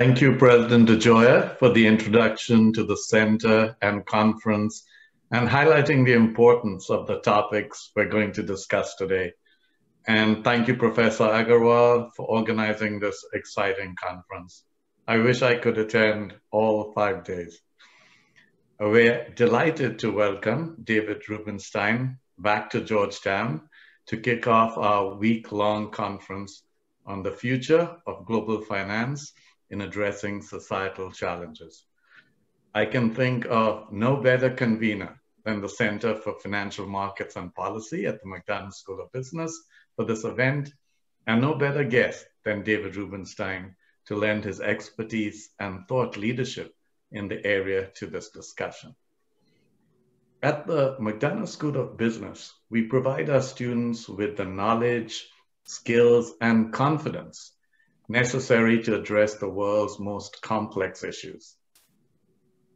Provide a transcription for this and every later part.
Thank you, President DeGioia, for the introduction to the center and conference and highlighting the importance of the topics we're going to discuss today. And thank you, Professor Aggarwal, for organizing this exciting conference. I wish I could attend all five days. We're delighted to welcome David Rubenstein back to Georgetown to kick off our week-long conference on the future of global finance in addressing societal challenges. I can think of no better convener than the Center for Financial Markets and Policy at the McDonough School of Business for this event, and no better guest than David Rubenstein to lend his expertise and thought leadership in the area to this discussion. At the McDonough School of Business, we provide our students with the knowledge, skills, and confidence necessary to address the world's most complex issues.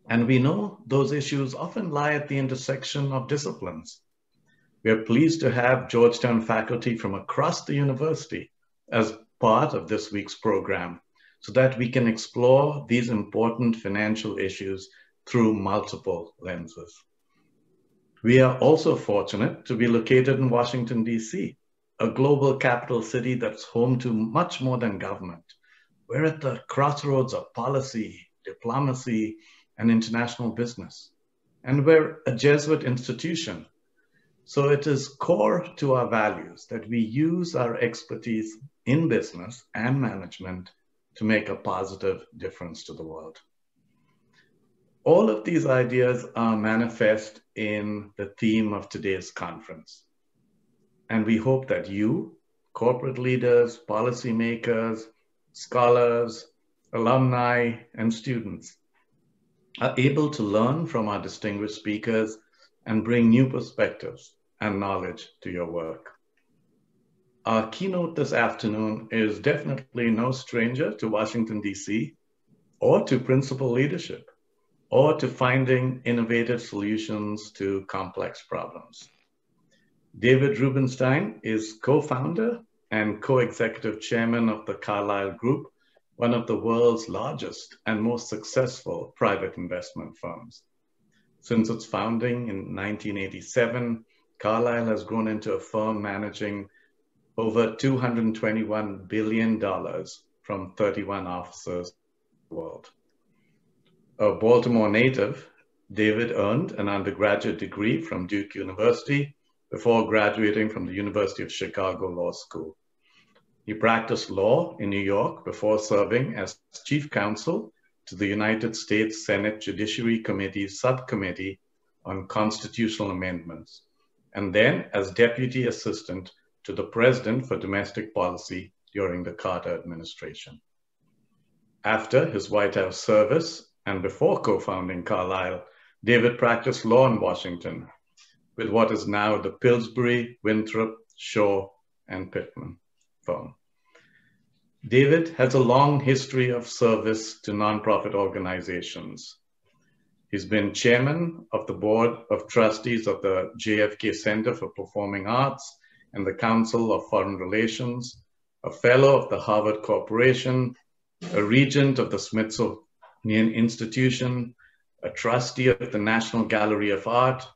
And we know those issues often lie at the intersection of disciplines. We are pleased to have Georgetown faculty from across the university as part of this week's program so that we can explore these important financial issues through multiple lenses. We are also fortunate to be located in Washington, D.C., a global capital city that's home to much more than government. We're at the crossroads of policy, diplomacy, and international business. And we're a Jesuit institution. So it is core to our values that we use our expertise in business and management to make a positive difference to the world. All of these ideas are manifest in the theme of today's conference. And we hope that you, corporate leaders, policymakers, scholars, alumni, and students are able to learn from our distinguished speakers and bring new perspectives and knowledge to your work. Our keynote this afternoon is definitely no stranger to Washington, D.C., or to principal leadership, or to finding innovative solutions to complex problems. David Rubenstein is co-founder and co-executive chairman of the Carlyle Group, one of the world's largest and most successful private investment firms. Since its founding in 1987, Carlyle has grown into a firm managing over $221 billion from 31 offices world. A Baltimore native, David earned an undergraduate degree from Duke University before graduating from the University of Chicago Law School. He practiced law in New York before serving as chief counsel to the United States Senate Judiciary Committee subcommittee on constitutional amendments, and then as deputy assistant to the president for domestic policy during the Carter administration. After his White House service and before co-founding Carlyle, David practiced law in Washington with what is now the Pillsbury, Winthrop, Shaw, and Pittman firm. David has a long history of service to nonprofit organizations. He's been chairman of the board of trustees of the JFK Center for Performing Arts and the Council of Foreign Relations, a fellow of the Harvard Corporation, a regent of the Smithsonian Institution, a trustee of the National Gallery of Art,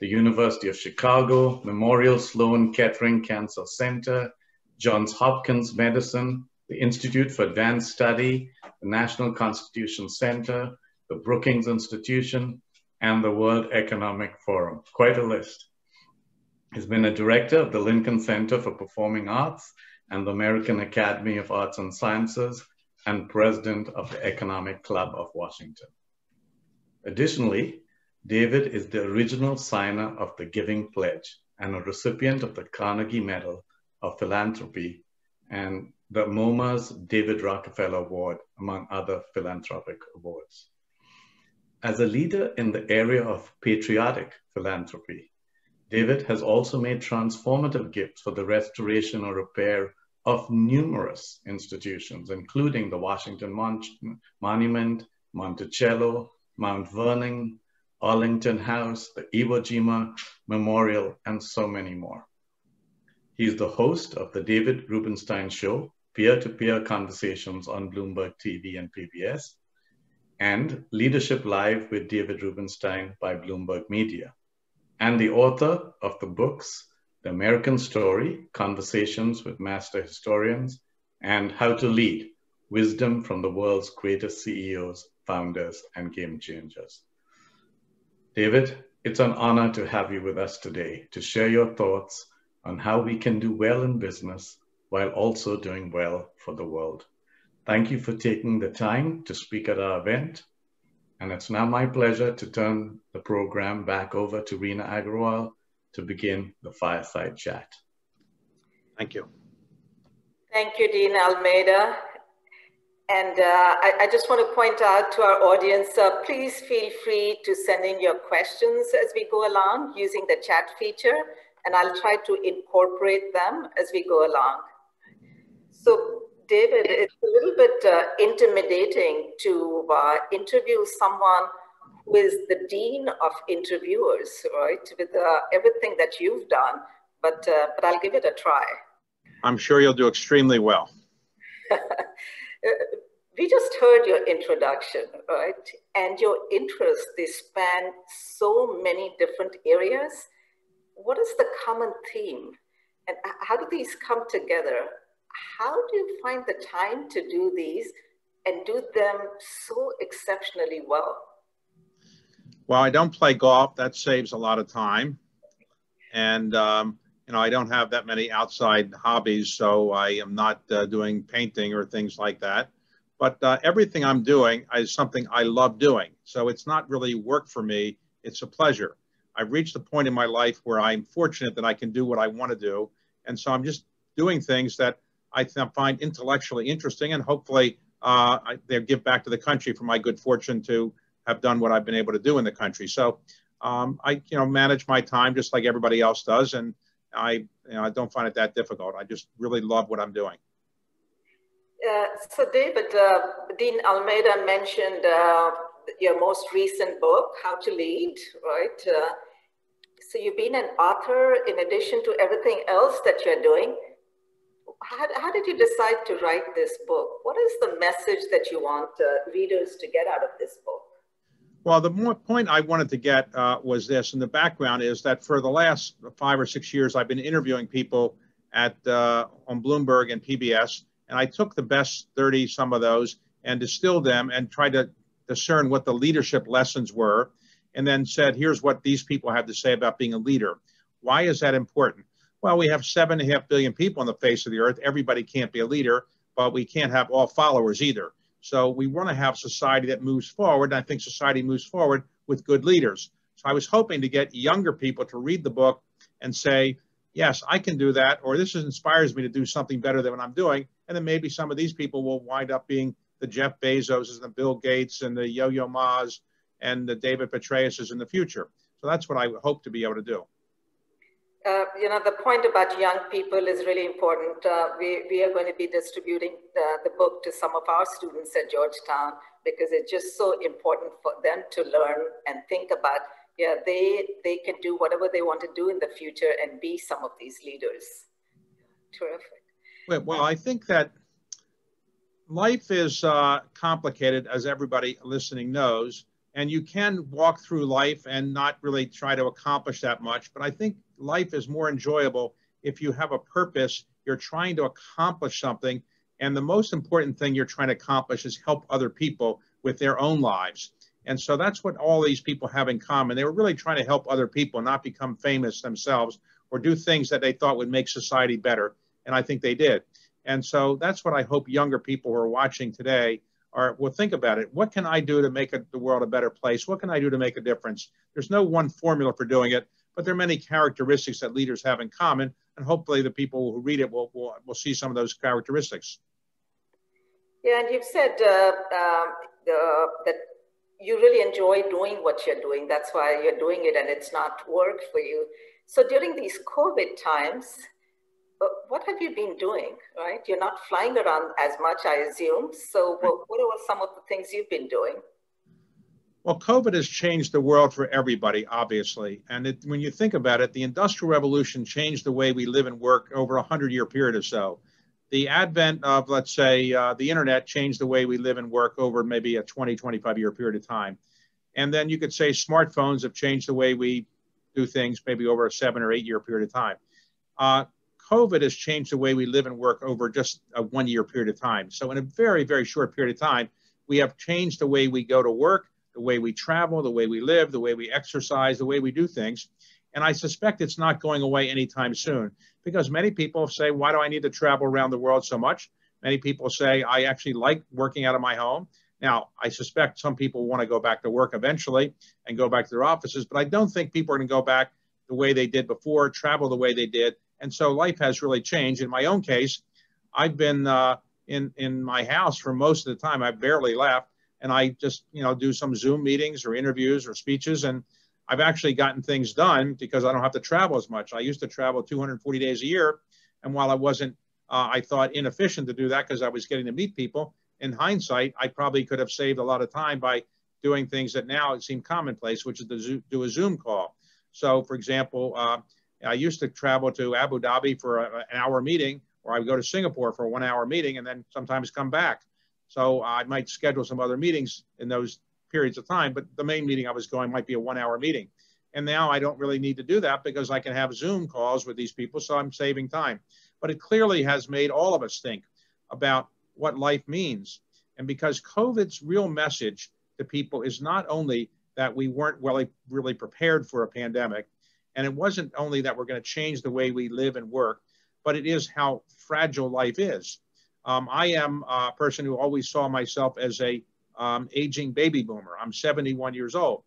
the University of Chicago, Memorial Sloan Kettering Cancer Center, Johns Hopkins Medicine, the Institute for Advanced Study, the National Constitution Center, the Brookings Institution, and the World Economic Forum. Quite a list. He's been a director of the Lincoln Center for Performing Arts and the American Academy of Arts and Sciences, and president of the Economic Club of Washington. Additionally, David is the original signer of the Giving Pledge and a recipient of the Carnegie Medal of Philanthropy and the MoMA's David Rockefeller Award, among other philanthropic awards. As a leader in the area of patriotic philanthropy, David has also made transformative gifts for the restoration or repair of numerous institutions, including the Washington Mon Monument, Monticello, Mount Vernon, Arlington House, the Iwo Jima Memorial, and so many more. He is the host of the David Rubenstein Show, peer-to-peer conversations on Bloomberg TV and PBS, and Leadership Live with David Rubenstein by Bloomberg Media, and the author of the books, The American Story, Conversations with Master Historians, and How to Lead, Wisdom from the World's Greatest CEOs, Founders, and Game Changers. David, it's an honor to have you with us today to share your thoughts on how we can do well in business while also doing well for the world. Thank you for taking the time to speak at our event. And it's now my pleasure to turn the program back over to Reena Aggarwal to begin the fireside chat. Thank you. Thank you, Dean Almeida. And uh, I, I, just want to point out to our audience, uh, please feel free to send in your questions as we go along using the chat feature, and I'll try to incorporate them as we go along. So David, it's a little bit uh, intimidating to uh, interview someone who is the dean of interviewers, right? With uh, everything that you've done, but uh, but I'll give it a try. I'm sure you'll do extremely well. we just heard your introduction, right? And your interests, they span so many different areas. What is the common theme? And how do these come together? how do you find the time to do these and do them so exceptionally well? Well, I don't play golf. That saves a lot of time. And, um, you know, I don't have that many outside hobbies, so I am not uh, doing painting or things like that. But uh, everything I'm doing is something I love doing. So it's not really work for me, it's a pleasure. I've reached the point in my life where I'm fortunate that I can do what I want to do. And so I'm just doing things that I find intellectually interesting, and hopefully uh, I, they give back to the country for my good fortune to have done what I've been able to do in the country. So um, I, you know, manage my time just like everybody else does, and I, you know, I don't find it that difficult. I just really love what I'm doing. Uh, so David, uh, Dean Almeida mentioned uh, your most recent book, How to Lead, right? Uh, so you've been an author in addition to everything else that you're doing how, how did you decide to write this book? What is the message that you want uh, readers to get out of this book? Well, the more point I wanted to get uh, was this, and the background is that for the last five or six years, I've been interviewing people at uh, on Bloomberg and PBS, and I took the best 30 some of those and distilled them and tried to discern what the leadership lessons were, and then said, here's what these people have to say about being a leader. Why is that important? Well, we have seven and a half billion people on the face of the earth. Everybody can't be a leader, but we can't have all followers either. So we want to have society that moves forward. And I think society moves forward with good leaders. So I was hoping to get younger people to read the book and say, yes, I can do that, or this inspires me to do something better than what I'm doing. And then maybe some of these people will wind up being the Jeff Bezoses and the Bill Gates and the Yo-Yo Ma's and the David Petraeuses in the future. So that's what I hope to be able to do uh, you know, the point about young people is really important. Uh, we, we are going to be distributing the, the book to some of our students at Georgetown because it's just so important for them to learn and think about, yeah, they, they can do whatever they want to do in the future and be some of these leaders. Terrific. Well, I think that life is uh, complicated, as everybody listening knows, and you can walk through life and not really try to accomplish that much. But I think life is more enjoyable if you have a purpose, you're trying to accomplish something. And the most important thing you're trying to accomplish is help other people with their own lives. And so that's what all these people have in common. They were really trying to help other people, not become famous themselves or do things that they thought would make society better. And I think they did. And so that's what I hope younger people who are watching today are will think about it. What can I do to make a, the world a better place? What can I do to make a difference? There's no one formula for doing it but there are many characteristics that leaders have in common, and hopefully the people who read it will, will, will see some of those characteristics. Yeah, and you've said uh, um, that you really enjoy doing what you're doing. That's why you're doing it, and it's not work for you. So during these COVID times, what have you been doing, right? You're not flying around as much, I assume. So what, what are some of the things you've been doing? Well, COVID has changed the world for everybody, obviously. And it, when you think about it, the Industrial Revolution changed the way we live and work over a 100 year period or so. the advent of, let's say, uh, the internet changed the way we live and work over maybe a 20, 25 year period of time. And then you could say smartphones have changed the way we do things maybe over a seven or eight year period of time. Uh, COVID has changed the way we live and work over just a one year period of time. So, in a very, very short period of time, we have changed the way we go to work, the way we travel, the way we live, the way we exercise, the way we do things. And I suspect it's not going away anytime soon because many people say, why do I need to travel around the world so much? Many people say, I actually like working out of my home. Now, I suspect some people want to go back to work eventually and go back to their offices, but I don't think people are going to go back the way they did before, travel the way they did. And so life has really changed. In my own case, I've been uh, in, in my house for most of the time. I barely left. And I just, you know, do some Zoom meetings or interviews or speeches. And I've actually gotten things done because I don't have to travel as much. I used to travel 240 days a year. And while I wasn't, uh, I thought inefficient to do that because I was getting to meet people, in hindsight, I probably could have saved a lot of time by doing things that now seem commonplace, which is to do a Zoom call. So, for example, uh, I used to travel to Abu Dhabi for a, an hour meeting, or I would go to Singapore for a one hour meeting and then sometimes come back. So I might schedule some other meetings in those periods of time, but the main meeting I was going might be a one hour meeting. And now I don't really need to do that because I can have Zoom calls with these people, so I'm saving time. But it clearly has made all of us think about what life means. And because COVID's real message to people is not only that we weren't really, really prepared for a pandemic, and it wasn't only that we're going to change the way we live and work, but it is how fragile life is. Um, I am a person who always saw myself as a um, aging baby boomer. I'm 71 years old.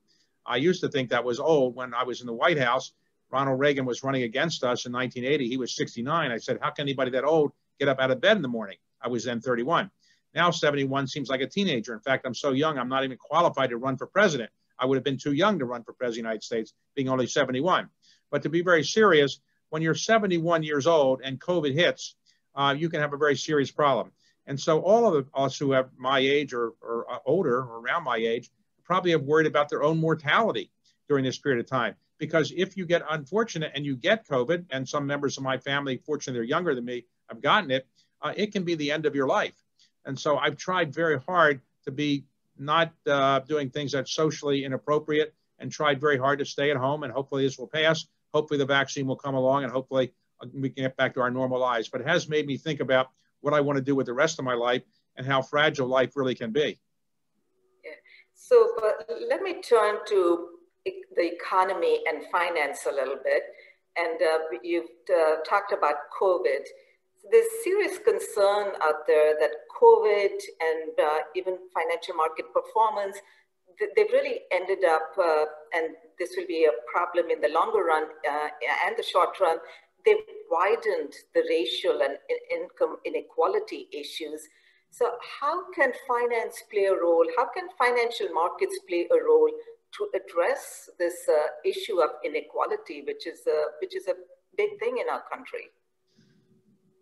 I used to think that was old when I was in the White House. Ronald Reagan was running against us in 1980. He was 69. I said, How can anybody that old get up out of bed in the morning? I was then 31. Now 71 seems like a teenager. In fact, I'm so young, I'm not even qualified to run for president. I would have been too young to run for president of the United States, being only 71. But to be very serious, when you're 71 years old and COVID hits, uh, you can have a very serious problem. And so all of us who have my age or, or uh, older or around my age probably have worried about their own mortality during this period of time. Because if you get unfortunate and you get COVID, and some members of my family, fortunately, they're younger than me, have gotten it, uh, it can be the end of your life. And so I've tried very hard to be not uh, doing things that's socially inappropriate and tried very hard to stay at home. And hopefully this will pass. Hopefully the vaccine will come along and hopefully uh, we can get back to our normal lives. But it has made me think about what I want to do with the rest of my life and how fragile life really can be. Yeah. So let me turn to the economy and finance a little bit. And uh, you've uh, talked about COVID there's serious concern out there that COVID and uh, even financial market performance, they've really ended up, uh, and this will be a problem in the longer run uh, and the short run, they've widened the racial and income inequality issues. So how can finance play a role? How can financial markets play a role to address this uh, issue of inequality, which is, a, which is a big thing in our country?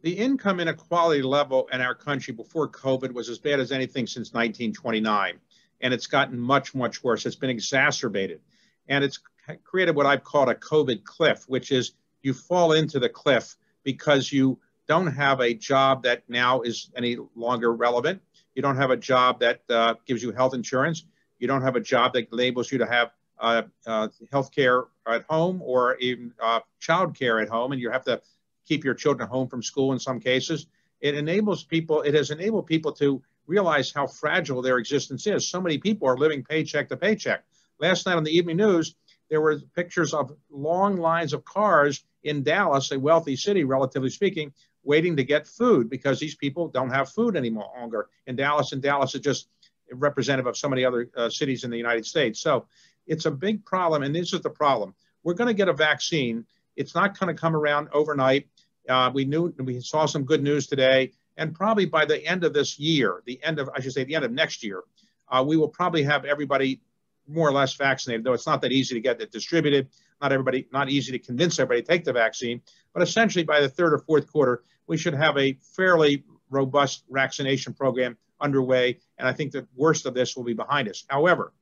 the income inequality level in our country before COVID was as bad as anything since 1929. And it's gotten much, much worse. It's been exacerbated. And it's created what I've called a COVID cliff, which is you fall into the cliff because you don't have a job that now is any longer relevant. You don't have a job that uh, gives you health insurance. You don't have a job that enables you to have uh, uh, health care at home or even uh, child care at home. And you have to keep your children home from school in some cases. It enables people, it has enabled people to realize how fragile their existence is. So many people are living paycheck to paycheck. Last night on the evening news, there were pictures of long lines of cars in Dallas, a wealthy city, relatively speaking, waiting to get food because these people don't have food anymore longer in Dallas. And Dallas is just representative of so many other uh, cities in the United States. So it's a big problem. And this is the problem. We're going to get a vaccine. It's not going to come around overnight. Uh, we knew we saw some good news today, and probably by the end of this year, the end of I should say the end of next year, uh, we will probably have everybody more or less vaccinated. Though it's not that easy to get it distributed, not everybody, not easy to convince everybody to take the vaccine. But essentially, by the third or fourth quarter, we should have a fairly robust vaccination program underway, and I think the worst of this will be behind us. However,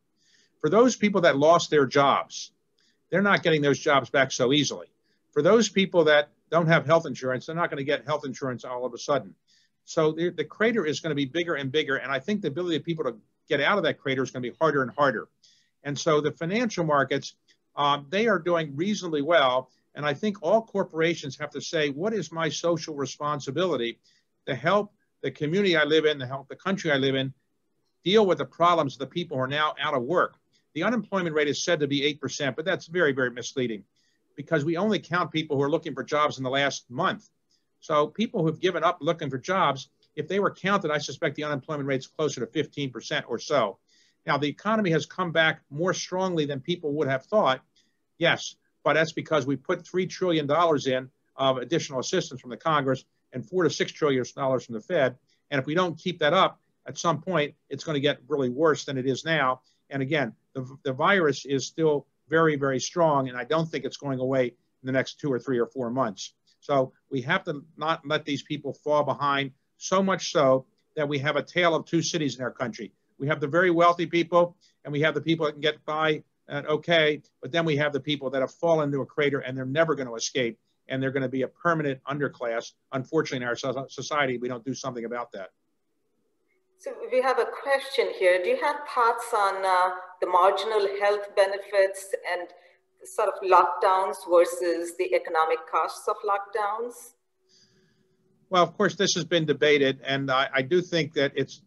for those people that lost their jobs, they're not getting those jobs back so easily. For those people that don't have health insurance, they're not going to get health insurance all of a sudden. So the, the crater is going to be bigger and bigger. And I think the ability of people to get out of that crater is going to be harder and harder. And so the financial markets, um, they are doing reasonably well. And I think all corporations have to say, what is my social responsibility to help the community I live in, to help the country I live in, deal with the problems of the people who are now out of work. The unemployment rate is said to be 8%, but that's very, very misleading because we only count people who are looking for jobs in the last month. So people who've given up looking for jobs, if they were counted, I suspect the unemployment rate is closer to 15% or so. Now, the economy has come back more strongly than people would have thought. Yes, but that's because we put $3 trillion in of additional assistance from the Congress and four to $6 trillion from the Fed. And if we don't keep that up, at some point, it's going to get really worse than it is now. And again, the, the virus is still very, very strong, and I don't think it's going away in the next two or three or four months. So we have to not let these people fall behind, so much so that we have a tale of two cities in our country. We have the very wealthy people, and we have the people that can get by and okay, but then we have the people that have fallen into a crater and they're never going to escape, and they're going to be a permanent underclass. Unfortunately, in our society, we don't do something about that. So we have a question here. Do you have thoughts on uh, the marginal health benefits and sort of lockdowns versus the economic costs of lockdowns? Well, of course, this has been debated, and I, I do think that it's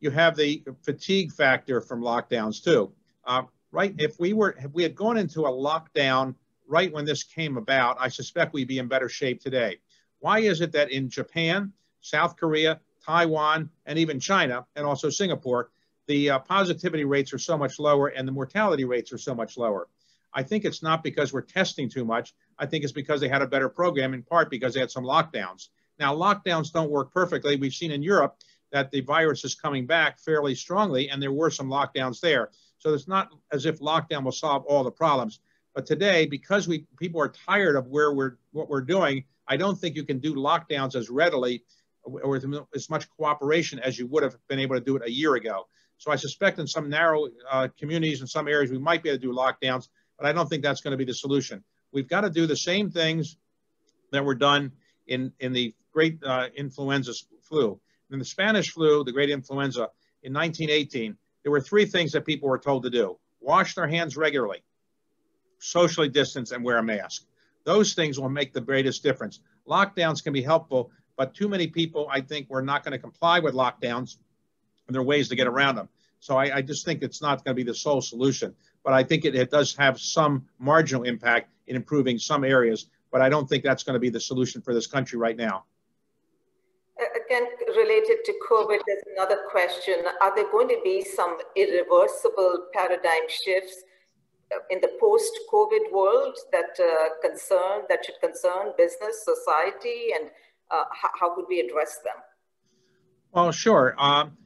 you have the fatigue factor from lockdowns too. Uh, right? If we were if we had gone into a lockdown right when this came about, I suspect we'd be in better shape today. Why is it that in Japan, South Korea, Taiwan, and even China, and also Singapore, the uh, positivity rates are so much lower and the mortality rates are so much lower. I think it's not because we're testing too much. I think it's because they had a better program, in part because they had some lockdowns. Now, lockdowns don't work perfectly. We've seen in Europe that the virus is coming back fairly strongly, and there were some lockdowns there. So it's not as if lockdown will solve all the problems. But today, because we people are tired of where we're what we're doing, I don't think you can do lockdowns as readily or with as much cooperation as you would have been able to do it a year ago. So I suspect in some narrow uh, communities in some areas we might be able to do lockdowns, but I don't think that's going to be the solution. We've got to do the same things that were done in, in the great uh, influenza flu. In the Spanish flu, the great influenza in 1918, there were three things that people were told to do. Wash their hands regularly, socially distance, and wear a mask. Those things will make the greatest difference. Lockdowns can be helpful, but too many people, I think, were not going to comply with lockdowns, and there are ways to get around them. So I, I just think it's not going to be the sole solution. But I think it, it does have some marginal impact in improving some areas. But I don't think that's going to be the solution for this country right now. Again, related to COVID, there's another question. Are there going to be some irreversible paradigm shifts in the post-COVID world that uh, concern that should concern business, society, and uh, how, how would we address them? Well, sure. Um,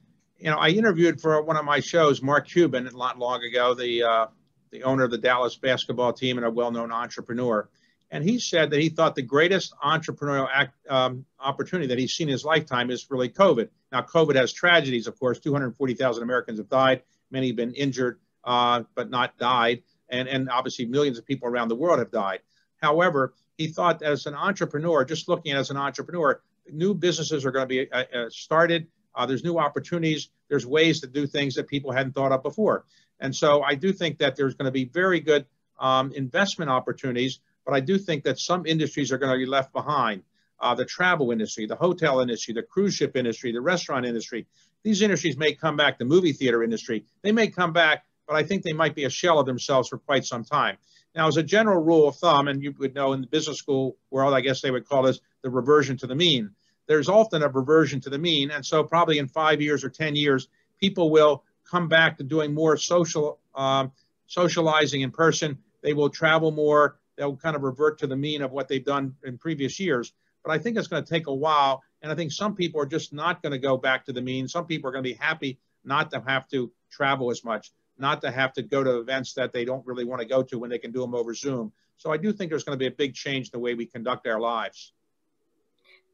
you know, I interviewed for one of my shows Mark Cuban not long ago, the uh, the owner of the Dallas basketball team and a well-known entrepreneur, and he said that he thought the greatest entrepreneurial act, um, opportunity that he's seen in his lifetime is really COVID. Now, COVID has tragedies, of course. 240,000 Americans have died. Many have been injured, uh, but not died, and and obviously millions of people around the world have died. However, he thought as an entrepreneur, just looking at as an entrepreneur, new businesses are going to be uh, uh, started. Uh, there's new opportunities. There's ways to do things that people hadn't thought of before. And so I do think that there's going to be very good um, investment opportunities, but I do think that some industries are going to be left behind. Uh, the travel industry, the hotel industry, the cruise ship industry, the restaurant industry. These industries may come back, the movie theater industry, they may come back, but I think they might be a shell of themselves for quite some time. Now, as a general rule of thumb, and you would know in the business school world, I guess they would call this the reversion to the mean. There's often a reversion to the mean. And so, probably in five years or 10 years, people will come back to doing more social um, socializing in person. They will travel more. They'll kind of revert to the mean of what they've done in previous years. But I think it's going to take a while. And I think some people are just not going to go back to the mean. Some people are going to be happy not to have to travel as much not to have to go to events that they don't really want to go to when they can do them over Zoom. So I do think there's going to be a big change in the way we conduct our lives.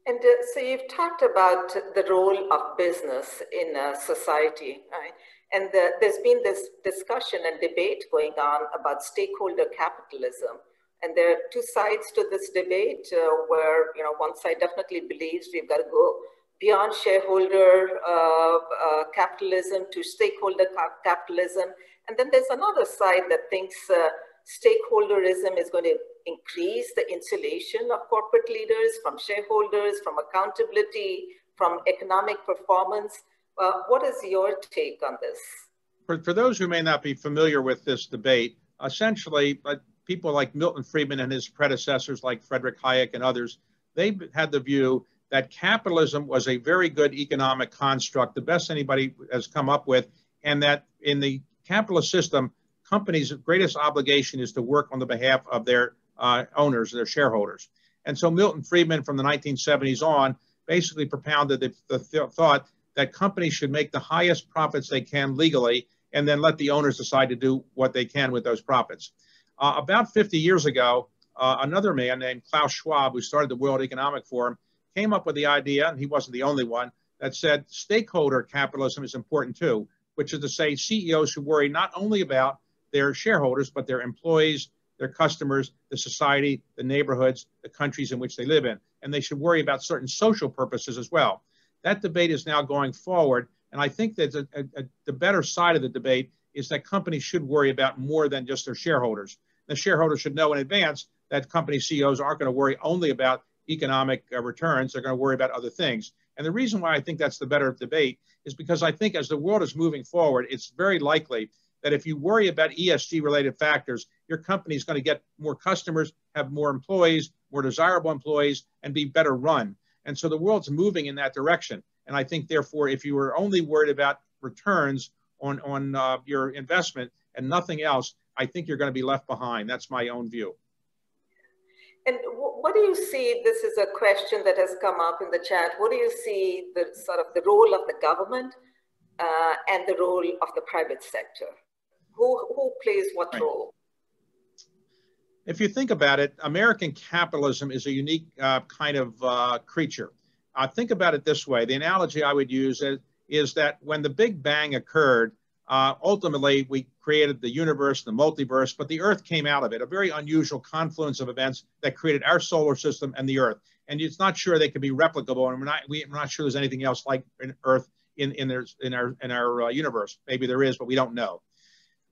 And uh, so you've talked about the role of business in uh, society, right? And the, there's been this discussion and debate going on about stakeholder capitalism. And there are two sides to this debate uh, where, you know, one side definitely believes we've got to go beyond shareholder uh, uh, capitalism to stakeholder capitalism. And then there's another side that thinks uh, stakeholderism is going to increase the insulation of corporate leaders from shareholders, from accountability, from economic performance. Uh, what is your take on this? For, for those who may not be familiar with this debate, essentially, uh, people like Milton Friedman and his predecessors, like Frederick Hayek and others, they had the view that capitalism was a very good economic construct, the best anybody has come up with, and that in the capitalist system, companies' greatest obligation is to work on the behalf of their uh, owners, their shareholders. And so Milton Friedman from the 1970s on basically propounded the, the th- thought that companies should make the highest profits they can legally and then let the owners decide to do what they can with those profits. Uh, about 50 years ago, uh, another man named Klaus Schwab, who started the World Economic Forum, came up with the idea, and he wasn't the only one, that said stakeholder capitalism is important too, which is to say CEOs should worry not only about their shareholders, but their employees, their customers, the society, the neighborhoods, the countries in which they live in. And they should worry about certain social purposes as well. That debate is now going forward. And I think that a, a, a, the better side of the debate is that companies should worry about more than just their shareholders. The shareholders should know in advance that company CEOs aren't going to worry only about economic uh, returns. They're going to worry about other things. And the reason why I think that's the better debate is because I think as the world is moving forward, it's very likely that if you worry about ESG related factors, your company is going to get more customers, have more employees, more desirable employees, and be better run. And so the world's moving in that direction. And I think, therefore, if you were only worried about returns on, on uh, your investment and nothing else, I think you're going to be left behind. That's my own view. And what do you see? This is a question that has come up in the chat. What do you see the sort of the role of the government uh, and the role of the private sector? Who, who plays what right. role? If you think about it, American capitalism is a unique uh, kind of uh, creature. Uh, think about it this way. The analogy I would use is, is that when the Big Bang occurred, uh, ultimately, we created the universe, the multiverse, but the Earth came out of it, a very unusual confluence of events that created our solar system and the Earth. And it's not sure they can be replicable, and we're not, we, are not sure there's anything else like Earth in, in, their, in our, in our uh, universe. Maybe there is, but we don't know.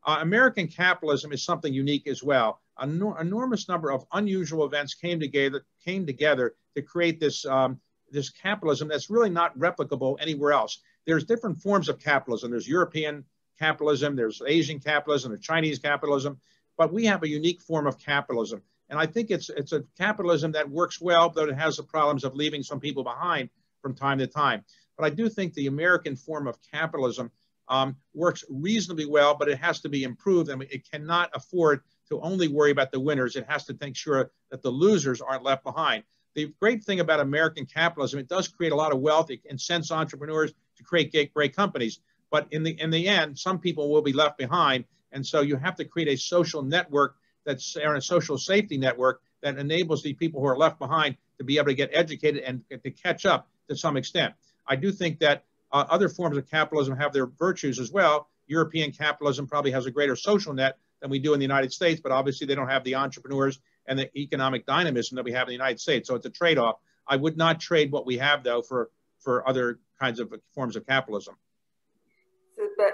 Uh, American capitalism is something unique as well. An enormous number of unusual events came together, came together to create this, um, this capitalism that's really not replicable anywhere else. There's different forms of capitalism. There's European capitalism, there's Asian capitalism, there's Chinese capitalism, but we have a unique form of capitalism. And I think it's, it's a capitalism that works well, though it has the problems of leaving some people behind from time to time. But I do think the American form of capitalism um, works reasonably well, but it has to be improved and it cannot afford to only worry about the winners. It has to make sure that the losers aren't left behind. The great thing about American capitalism, it does create a lot of wealth. It incents entrepreneurs to create great companies. But in the in the end, some people will be left behind, and so you have to create a social network that's or a social safety network that enables the people who are left behind to be able to get educated and to catch up to some extent. I do think that uh, other forms of capitalism have their virtues as well. European capitalism probably has a greater social net than we do in the United States, but obviously they don't have the entrepreneurs and the economic dynamism that we have in the United States. So it's a trade-off. I would not trade what we have though for for other kinds of forms of capitalism. So the,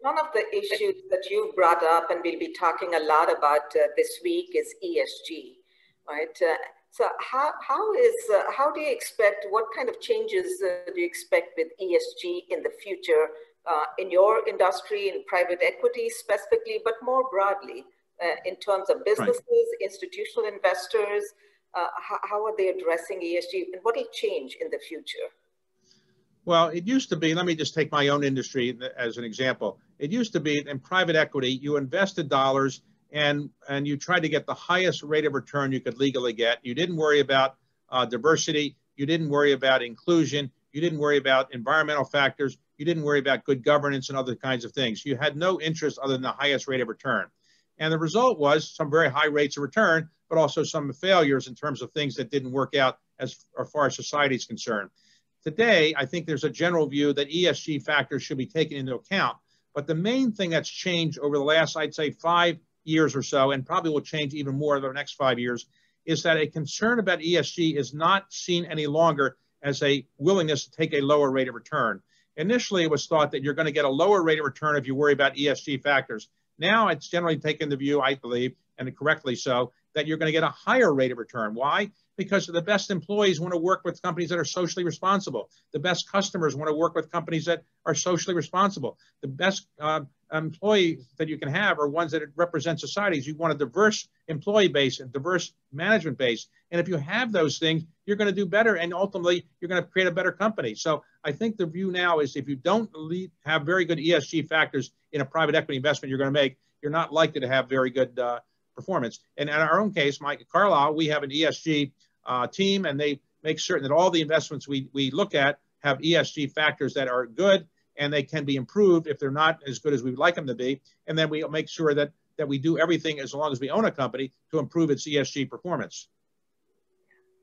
one of the issues that you brought up, and we'll be talking a lot about uh, this week, is ESG, right? Uh, so how, how is uh, how do you expect what kind of changes uh, do you expect with ESG in the future uh, in your industry in private equity specifically, but more broadly uh, in terms of businesses, right. institutional investors? how, how are they addressing ESG, and what will change in the future? Well, it used to be, let me just take my own industry as an example. It used to be in private equity, you invested dollars and, and you tried to get the highest rate of return you could legally get. You didn't worry about uh, diversity. You didn't worry about inclusion. You didn't worry about environmental factors. You didn't worry about good governance and other kinds of things. You had no interest other than the highest rate of return. And the result was some very high rates of return, but also some failures in terms of things that didn't work out as, as far as society is concerned. Today, I think there's a general view that ESG factors should be taken into account. But the main thing that's changed over the last, I'd say, five years or so, and probably will change even more over the next five years, is that a concern about ESG is not seen any longer as a willingness to take a lower rate of return. Initially, it was thought that you're going to get a lower rate of return if you worry about ESG factors. Now it's generally taken the view, I believe, and correctly so, that you're going to get a higher rate of return. Why? Because the best employees want to work with companies that are socially responsible. The best customers want to work with companies that are socially responsible. The best uh, employees that you can have are ones that represent societies. You want a diverse employee base and diverse management base. And if you have those things, you're going to do better. And ultimately, you're going to create a better company. So I think the view now is if you don't lead, have very good ESG factors in a private equity investment you're going to make, you're not likely to have very good uh, performance. And in our own case, Mike Carlyle, we have an ESG uh, team and they make certain that all the investments we, we look at have ESG factors that are good and they can be improved if they're not as good as we would like them to be. And then we make sure that, that we do everything as long as we own a company to improve its ESG performance.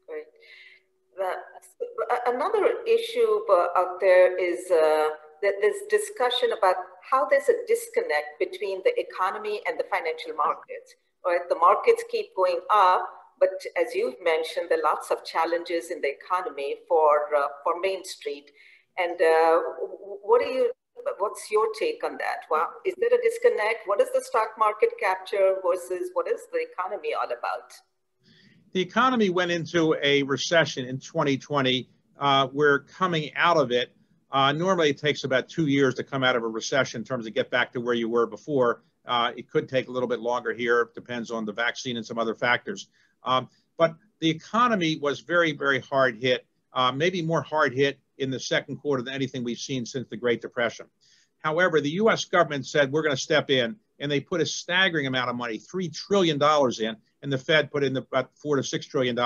Great. The, another issue uh, out there is uh, that there's discussion about how there's a disconnect between the economy and the financial markets. Right? The markets keep going up, but as you've mentioned, there are lots of challenges in the economy for, uh, for Main Street. And uh, what are you, what's your take on that? Well, is there a disconnect? What does the stock market capture versus what is the economy all about? The economy went into a recession in 2020. Uh, we're coming out of it. Uh, normally, it takes about two years to come out of a recession in terms of get back to where you were before. Uh, it could take a little bit longer here. It depends on the vaccine and some other factors. Um, but the economy was very, very hard hit, uh, maybe more hard hit in the second quarter than anything we've seen since the Great Depression. However, the US government said we're going to step in, and they put a staggering amount of money, $3 trillion in, and the Fed put in about four to $6 trillion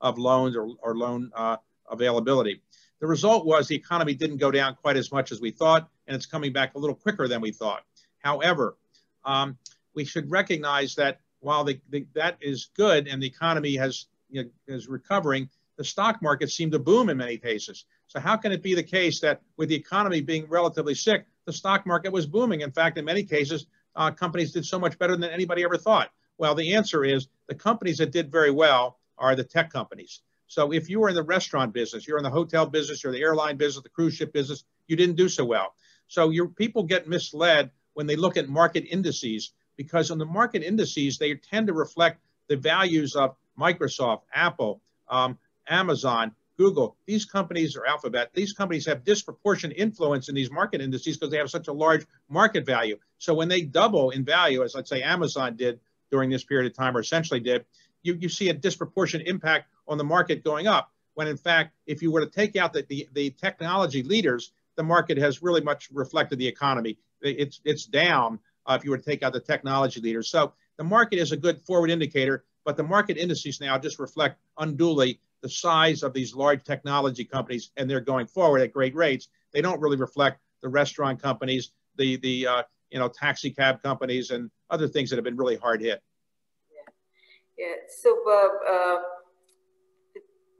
of loans or, or loan uh, availability. The result was the economy didn't go down quite as much as we thought, and it's coming back a little quicker than we thought. However, um, we should recognize that while the, the, that is good and the economy has you know, is recovering, the stock market seemed to boom in many cases. So how can it be the case that with the economy being relatively sick, the stock market was booming? In fact, in many cases, uh, companies did so much better than anybody ever thought. Well, the answer is the companies that did very well are the tech companies. So if you were in the restaurant business, you're in the hotel business, you're the airline business, the cruise ship business, you didn't do so well. So your people get misled when they look at market indices because on the market indices, they tend to reflect the values of Microsoft, Apple, um, Amazon, Google, these companies or Alphabet, these companies have disproportionate influence in these market indices because they have such a large market value. So when they double in value, as let's say Amazon did during this period of time or essentially did, you, you see a disproportionate impact on the market going up. When in fact, if you were to take out the, the, the technology leaders, the market has really much reflected the economy. It's, it's down uh, if you were to take out the technology leaders. So the market is a good forward indicator, but the market indices now just reflect unduly the size of these large technology companies, and they're going forward at great rates. They don't really reflect the restaurant companies, the the uh, you know taxi cab companies, and other things that have been really hard hit. Yeah. Yeah. So, uh, uh,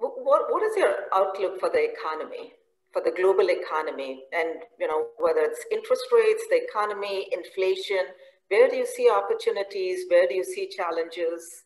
what what is your outlook for the economy, for the global economy, and you know whether it's interest rates, the economy, inflation? Where do you see opportunities? Where do you see challenges?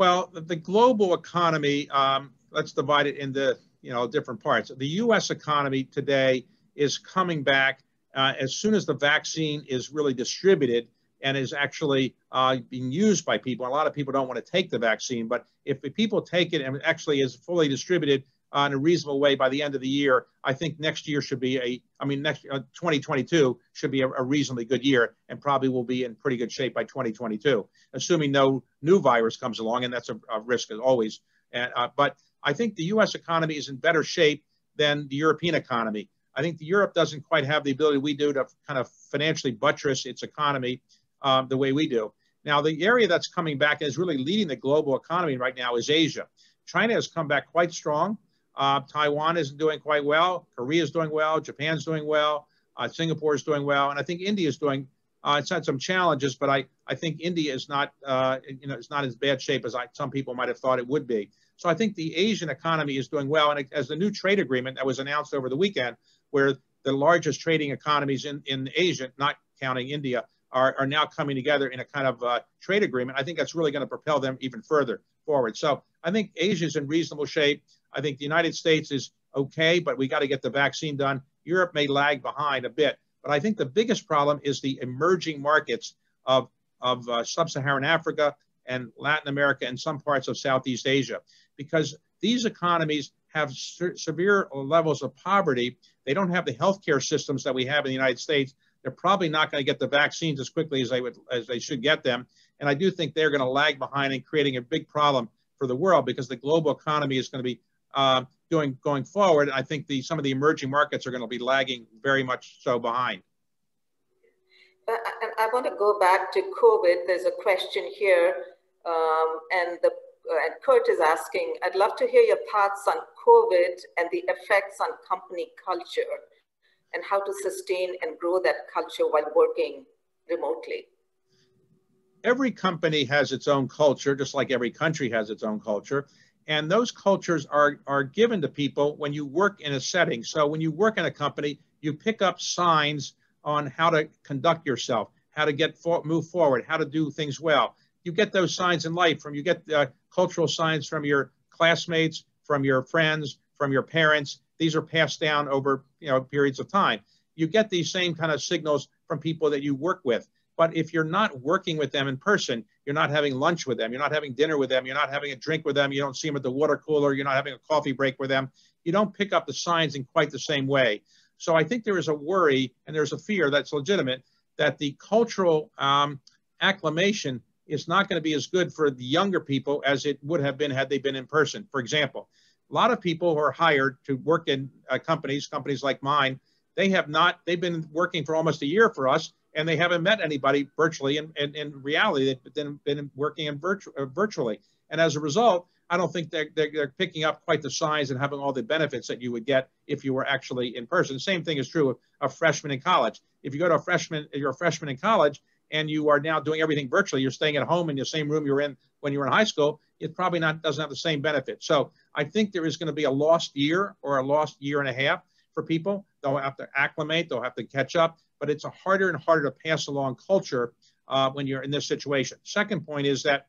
Well, the global economy, um, let's divide it into you know different parts. The U.S. economy today is coming back uh, as soon as the vaccine is really distributed and is actually uh, being used by people. A lot of people don't want to take the vaccine, but if people take it and actually is fully distributed, uh, in a reasonable way by the end of the year. I think next year should be a, I mean, next uh, 2022 should be a, a, reasonably good year and probably will be in pretty good shape by 2022, assuming no new virus comes along, and that's a, a risk as always. And, uh, but I think the U.S. economy is in better shape than the European economy. I think Europe doesn't quite have the ability we do to kind of financially buttress its economy um, the way we do. Now, the area that's coming back and is really leading the global economy right now is Asia. China has come back quite strong. Uh, Taiwan isn't doing quite well. Korea is doing well. Japan's doing well. Uh, Singapore is doing well, and I think India is doing. Uh, it's had some challenges, but I, I think India is not uh, you know it's not as bad shape as I, some people might have thought it would be. So I think the Asian economy is doing well, and as the new trade agreement that was announced over the weekend, where the largest trading economies in, in Asia, not counting India, are, are now coming together in a kind of uh, trade agreement. I think that's really going to propel them even further forward. So I think Asia is in reasonable shape. I think the United States is okay, but we got to get the vaccine done. Europe may lag behind a bit, but I think the biggest problem is the emerging markets of, of uh, sub-Saharan Africa and Latin America and some parts of Southeast Asia, because these economies have se severe levels of poverty. They don't have the healthcare systems that we have in the United States. They're probably not going to get the vaccines as quickly as they would as they should get them. And I do think they're going to lag behind in creating a big problem for the world because the global economy is going to be uh, doing going forward. I think the some of the emerging markets are going to be lagging very much so behind. Uh, I, I want to go back to COVID. There's a question here, um, and the uh, and Kurt is asking, I'd love to hear your thoughts on COVID and the effects on company culture and how to sustain and grow that culture while working remotely? Every company has its own culture, just like every country has its own culture. And those cultures are, are given to people when you work in a setting. So when you work in a company, you pick up signs on how to conduct yourself, how to get for, move forward, how to do things well. You get those signs in life from you get uh, cultural signs from your classmates, from your friends, from your parents, these are passed down over you know periods of time. You get these same kind of signals from people that you work with. But if you're not working with them in person, you're not having lunch with them, you're not having dinner with them, you're not having a drink with them, you don't see them at the water cooler, you're not having a coffee break with them, you don't pick up the signs in quite the same way. So I think there is a worry and there's a fear that's legitimate that the cultural um, acclimation is not going to be as good for the younger people as it would have been had they been in person. For example, a lot of people who are hired to work in uh, companies, companies like mine, they have not, they've been working for almost a year for us and they haven't met anybody virtually. And in, in, in, reality, they've been, been working in virtu- uh, virtually. And as a result, I don't think they're, they're, they're, picking up quite the signs and having all the benefits that you would get if you were actually in person. Same thing is true of, of freshmen in college. If you go to a freshman, you're a freshman in college and you are now doing everything virtually, you're staying at home in the same room you were in when you were in high school, it probably not doesn't have the same benefit. So I think there is going to be a lost year or a lost year and a half for people. They'll have to acclimate, they'll have to catch up, but it's a harder and harder to pass along culture uh, when you're in this situation. Second point is that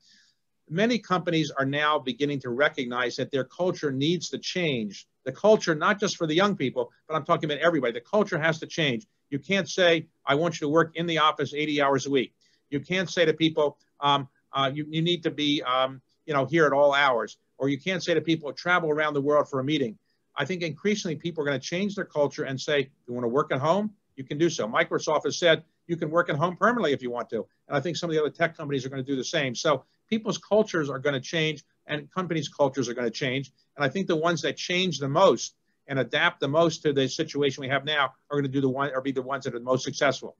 many companies are now beginning to recognize that their culture needs to change. The culture, not just for the young people, but I'm talking about everybody. The culture has to change. You can't say, I want you to work in the office 80 hours a week. You can't say to people, um, uh, you, you need to be um, you know, here at all hours or you can't say to people, travel around the world for a meeting. I think increasingly people are going to change their culture and say, you want to work at home? You can do so. Microsoft has said you can work at home permanently if you want to. And I think some of the other tech companies are going to do the same. So people's cultures are going to change and companies' cultures are going to change. And I think the ones that change the most and adapt the most to the situation we have now are going to do the one or be the ones that are the most successful.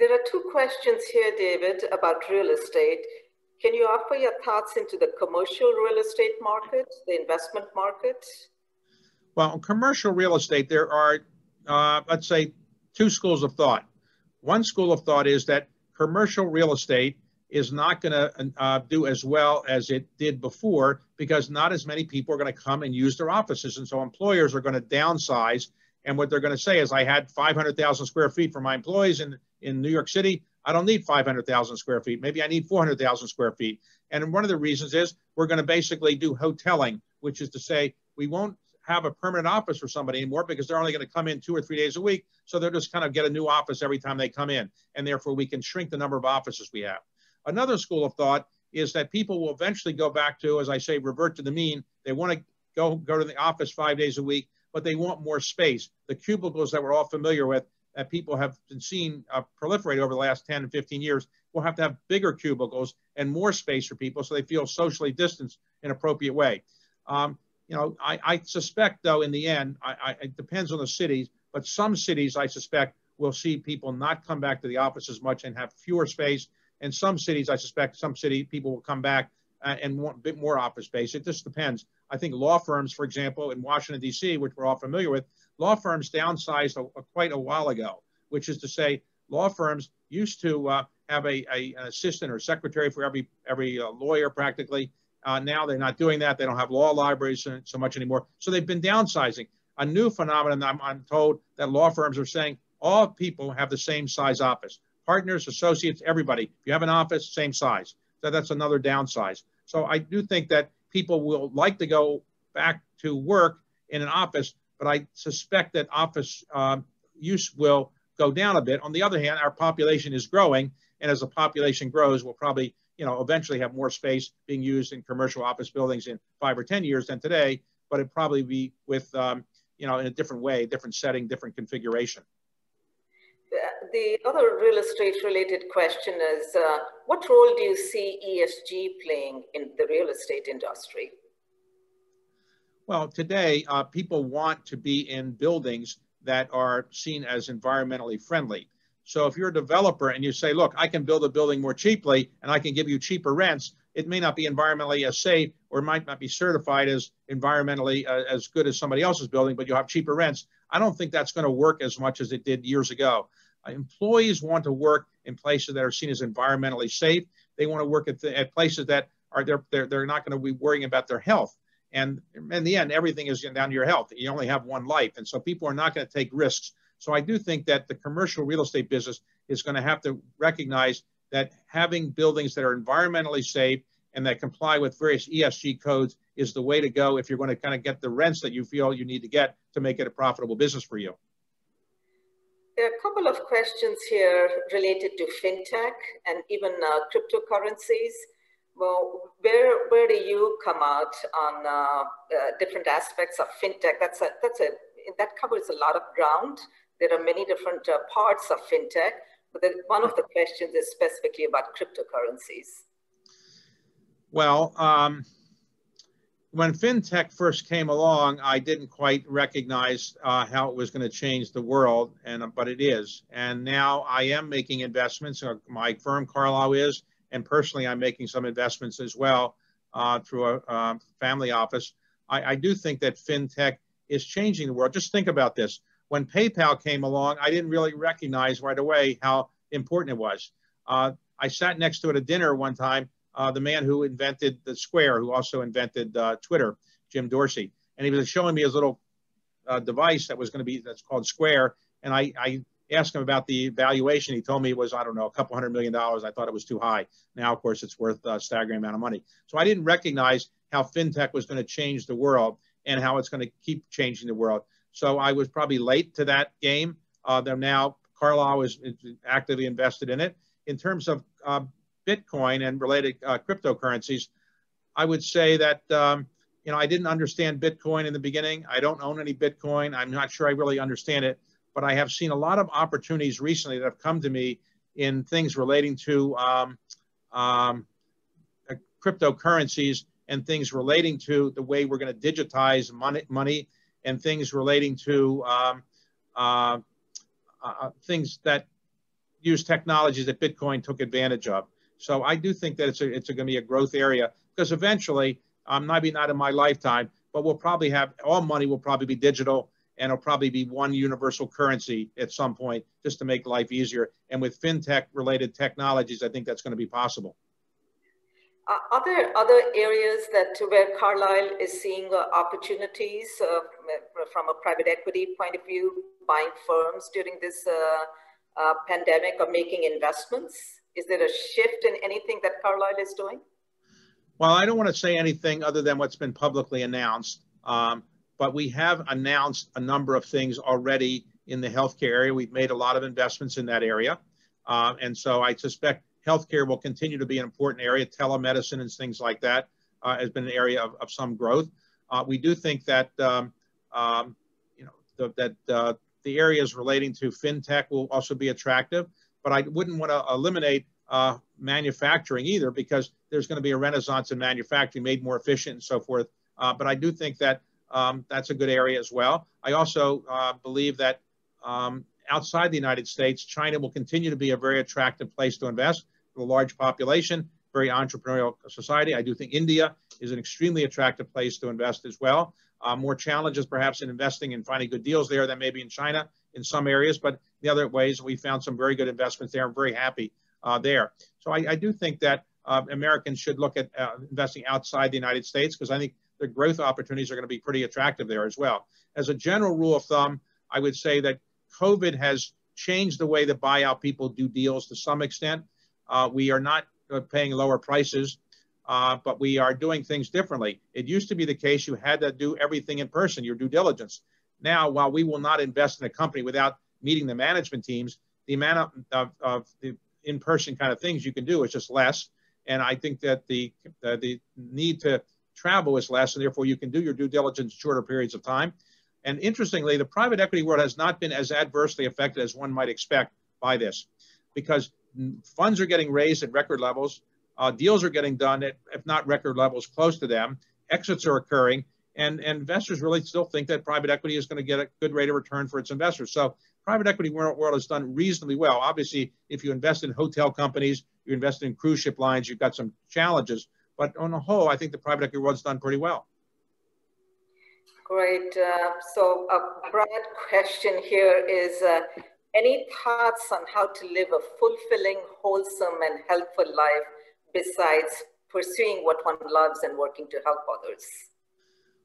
There are two questions here, David, about real estate. Can you offer your thoughts into the commercial real estate market, the investment market? Well, commercial real estate, there are, uh, let's say, two schools of thought. One school of thought is that commercial real estate is not going to uh, do as well as it did before because not as many people are going to come and use their offices. And so employers are going to downsize. And what they're going to say is, I had 500,000 square feet for my employees in, in New York City. I don't need 500,000 square feet. Maybe I need 400,000 square feet. And one of the reasons is we're going to basically do hoteling, which is to say we won't have a permanent office for somebody anymore because they're only going to come in two or three days a week. So they'll just kind of get a new office every time they come in. And therefore we can shrink the number of offices we have. Another school of thought is that people will eventually go back to, as I say, revert to the mean. They want to go, go to the office five days a week, but they want more space. The cubicles that we're all familiar with, that people have been seen uh, proliferate over the last 10 and 15 years, we'll have to have bigger cubicles and more space for people so they feel socially distanced in an appropriate way. Um, you know, I, I, suspect, though, in the end, I, I, it depends on the cities, but some cities, I suspect, will see people not come back to the office as much and have fewer space. And some cities, I suspect, some city people will come back uh, and want a bit more office space. It just depends. I think law firms, for example, in Washington, D.C., which we're all familiar with, law firms downsized a, a, quite a while ago, which is to say, law firms used to uh, have a, a, an assistant or secretary for every every uh, lawyer practically. Uh, now they're not doing that. They don't have law libraries so, much anymore. So they've been downsizing. A new phenomenon I'm, I'm told that law firms are saying all people have the same size office. partners, associates, everybody. If you have an office, same size. So that's another downsize. So I do think that people will like to go back to work in an office, but I suspect that office uh, use will go down a bit. On the other hand, our population is growing, and as the population grows, we'll probably, you know, eventually have more space being used in commercial office buildings in five or 10 years than today, but it probably be with, um, you know, in a different way, different setting, different configuration. The other real estate related question is, uh, what role do you see ESG playing in the real estate industry? Well, today, uh, people want to be in buildings that are seen as environmentally friendly. So if you're a developer and you say, look, I can build a building more cheaply and I can give you cheaper rents, it may not be environmentally as safe or might not be certified as environmentally uh, as good as somebody else's building, but you'll have cheaper rents. I don't think that's going to work as much as it did years ago. Uh, employees want to work in places that are seen as environmentally safe. They want to work at, at places that are they're, they're, they're not going to be worrying about their health. And in the end, everything is down to your health. You only have one life. And so people are not going to take risks. So I do think that the commercial real estate business is going to have to recognize that having buildings that are environmentally safe and that comply with various ESG codes is the way to go if you're going to kind of get the rents that you feel you need to get to make it a profitable business for you. There are a couple of questions here related to fintech and even uh, cryptocurrencies. Well, where where do you come out on uh, uh, different aspects of fintech? That's a that's a that covers a lot of ground. There are many different uh, parts of fintech, but the, one of the questions is specifically about cryptocurrencies. Well, um, when fintech first came along, I didn't quite recognize uh, how it was going to change the world, and but it is. And now I am making investments. Uh, my firm Carlyle is, and personally, I'm making some investments as well uh, through a, family office. I, I, do think that fintech is changing the world. Just think about this. When PayPal came along, I didn't really recognize right away how important it was. Uh, I sat next to at a dinner one time, uh, the man who invented the Square, who also invented uh, Twitter, Jim Dorsey, and he was showing me his little uh, device that was going to be that's called Square, and I, I asked him about the valuation. He told me it was, I don't know, a couple hundred million dollars. I thought it was too high. Now, of course, it's worth a staggering amount of money. So I didn't recognize how fintech was going to change the world and how it's going to keep changing the world. So I was probably late to that game. Uh, they're now, Carlyle is, is, actively invested in it. In terms of uh, Bitcoin and related uh, cryptocurrencies, I would say that, um, you know, I didn't understand Bitcoin in the beginning. I don't own any Bitcoin. I'm not sure I really understand it but I have seen a lot of opportunities recently that have come to me in things relating to um, um, uh, cryptocurrencies and things relating to the way we're going to digitize money, money and things relating to um, uh, uh, things that use technologies that Bitcoin took advantage of. So I do think that it's, it's going to be a growth area because eventually, um, maybe not in my lifetime, but we'll probably have all money will probably be digital and it'll probably be one universal currency at some point just to make life easier. And with fintech related technologies, I think that's going to be possible. Uh, are there other areas that where Carlyle is seeing uh, opportunities uh, from a private equity point of view, buying firms during this uh, uh, pandemic or making investments? Is there a shift in anything that Carlyle is doing? Well, I don't want to say anything other than what's been publicly announced. Um, but we have announced a number of things already in the healthcare area. We've made a lot of investments in that area. Uh, and so I suspect healthcare will continue to be an important area. Telemedicine and things like that uh, has been an area of, of some growth. Uh, we do think that, um, um, you know, the, that uh, the areas relating to fintech will also be attractive, but I wouldn't want to eliminate uh, manufacturing either because there's going to be a renaissance in manufacturing made more efficient and so forth. Uh, but I do think that um, that's a good area as well. I also uh, believe that um, outside the United States, China will continue to be a very attractive place to invest with a large population, very entrepreneurial society. I do think India is an extremely attractive place to invest as well. Uh, more challenges perhaps in investing and finding good deals there than maybe in China in some areas, but the other ways we found some very good investments there. I'm very happy uh, there. So I, I, do think that uh, Americans should look at uh, investing outside the United States because I think the growth opportunities are going to be pretty attractive there as well. As a general rule of thumb, I would say that COVID has changed the way the buyout people do deals to some extent. Uh, we are not uh, paying lower prices, uh, but we are doing things differently. It used to be the case you had to do everything in person, your due diligence. Now, while we will not invest in a company without meeting the management teams, the amount of, of, the in-person kind of things you can do is just less. And I think that the, uh, the need to travel is less, and therefore you can do your due diligence shorter periods of time. And interestingly, the private equity world has not been as adversely affected as one might expect by this because funds are getting raised at record levels. Uh, deals are getting done at, if not record levels, close to them. Exits are occurring. And, and investors really still think that private equity is going to get a good rate of return for its investors. So private equity world has done reasonably well. Obviously, if you invest in hotel companies, you invest in cruise ship lines, you've got some challenges. But on the whole, I think the private equity world's done pretty well. Great. Uh, so a broad question here is, uh, any thoughts on how to live a fulfilling, wholesome, and helpful life besides pursuing what one loves and working to help others?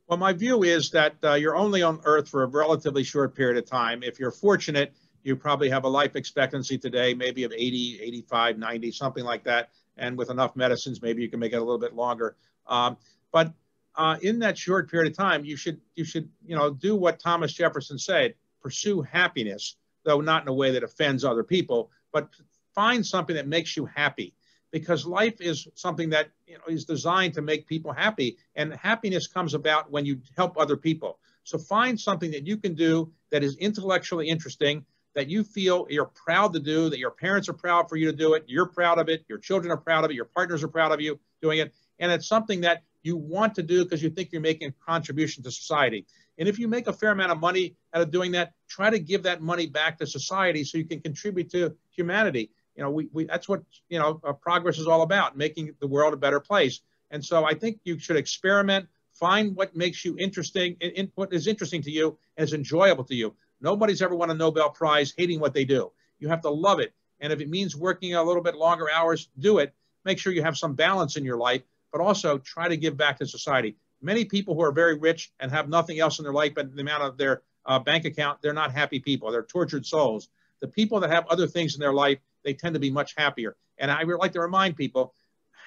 Well, my view is that uh, you're only on Earth for a relatively short period of time. If you're fortunate, you probably have a life expectancy today, maybe of 80, 85, 90, something like that. And with enough medicines, maybe you can make it a little bit longer. Um, but uh, in that short period of time, you should you should you know do what Thomas Jefferson said: pursue happiness, though not in a way that offends other people, but find something that makes you happy. Because life is something that you know is designed to make people happy, and happiness comes about when you help other people. So find something that you can do that is intellectually interesting, that you feel you're proud to do, that your parents are proud for you to do it, you're proud of it, your children are proud of it, your partners are proud of you doing it, and it's something that you want to do because you think you're making a contribution to society. And if you make a fair amount of money out of doing that, try to give that money back to society so you can contribute to humanity. You know, we, we that's what, you know, uh, progress is all about, making the world a better place. And so I think you should experiment, find what makes you interesting, in, in, what is interesting to you and is enjoyable to you. Nobody's ever won a Nobel Prize hating what they do. You have to love it. And if it means working a little bit longer hours, do it. Make sure you have some balance in your life but also try to give back to society. Many people who are very rich and have nothing else in their life but the amount of their uh, bank account, they're not happy people. They're tortured souls. The people that have other things in their life, they tend to be much happier. And I would like to remind people,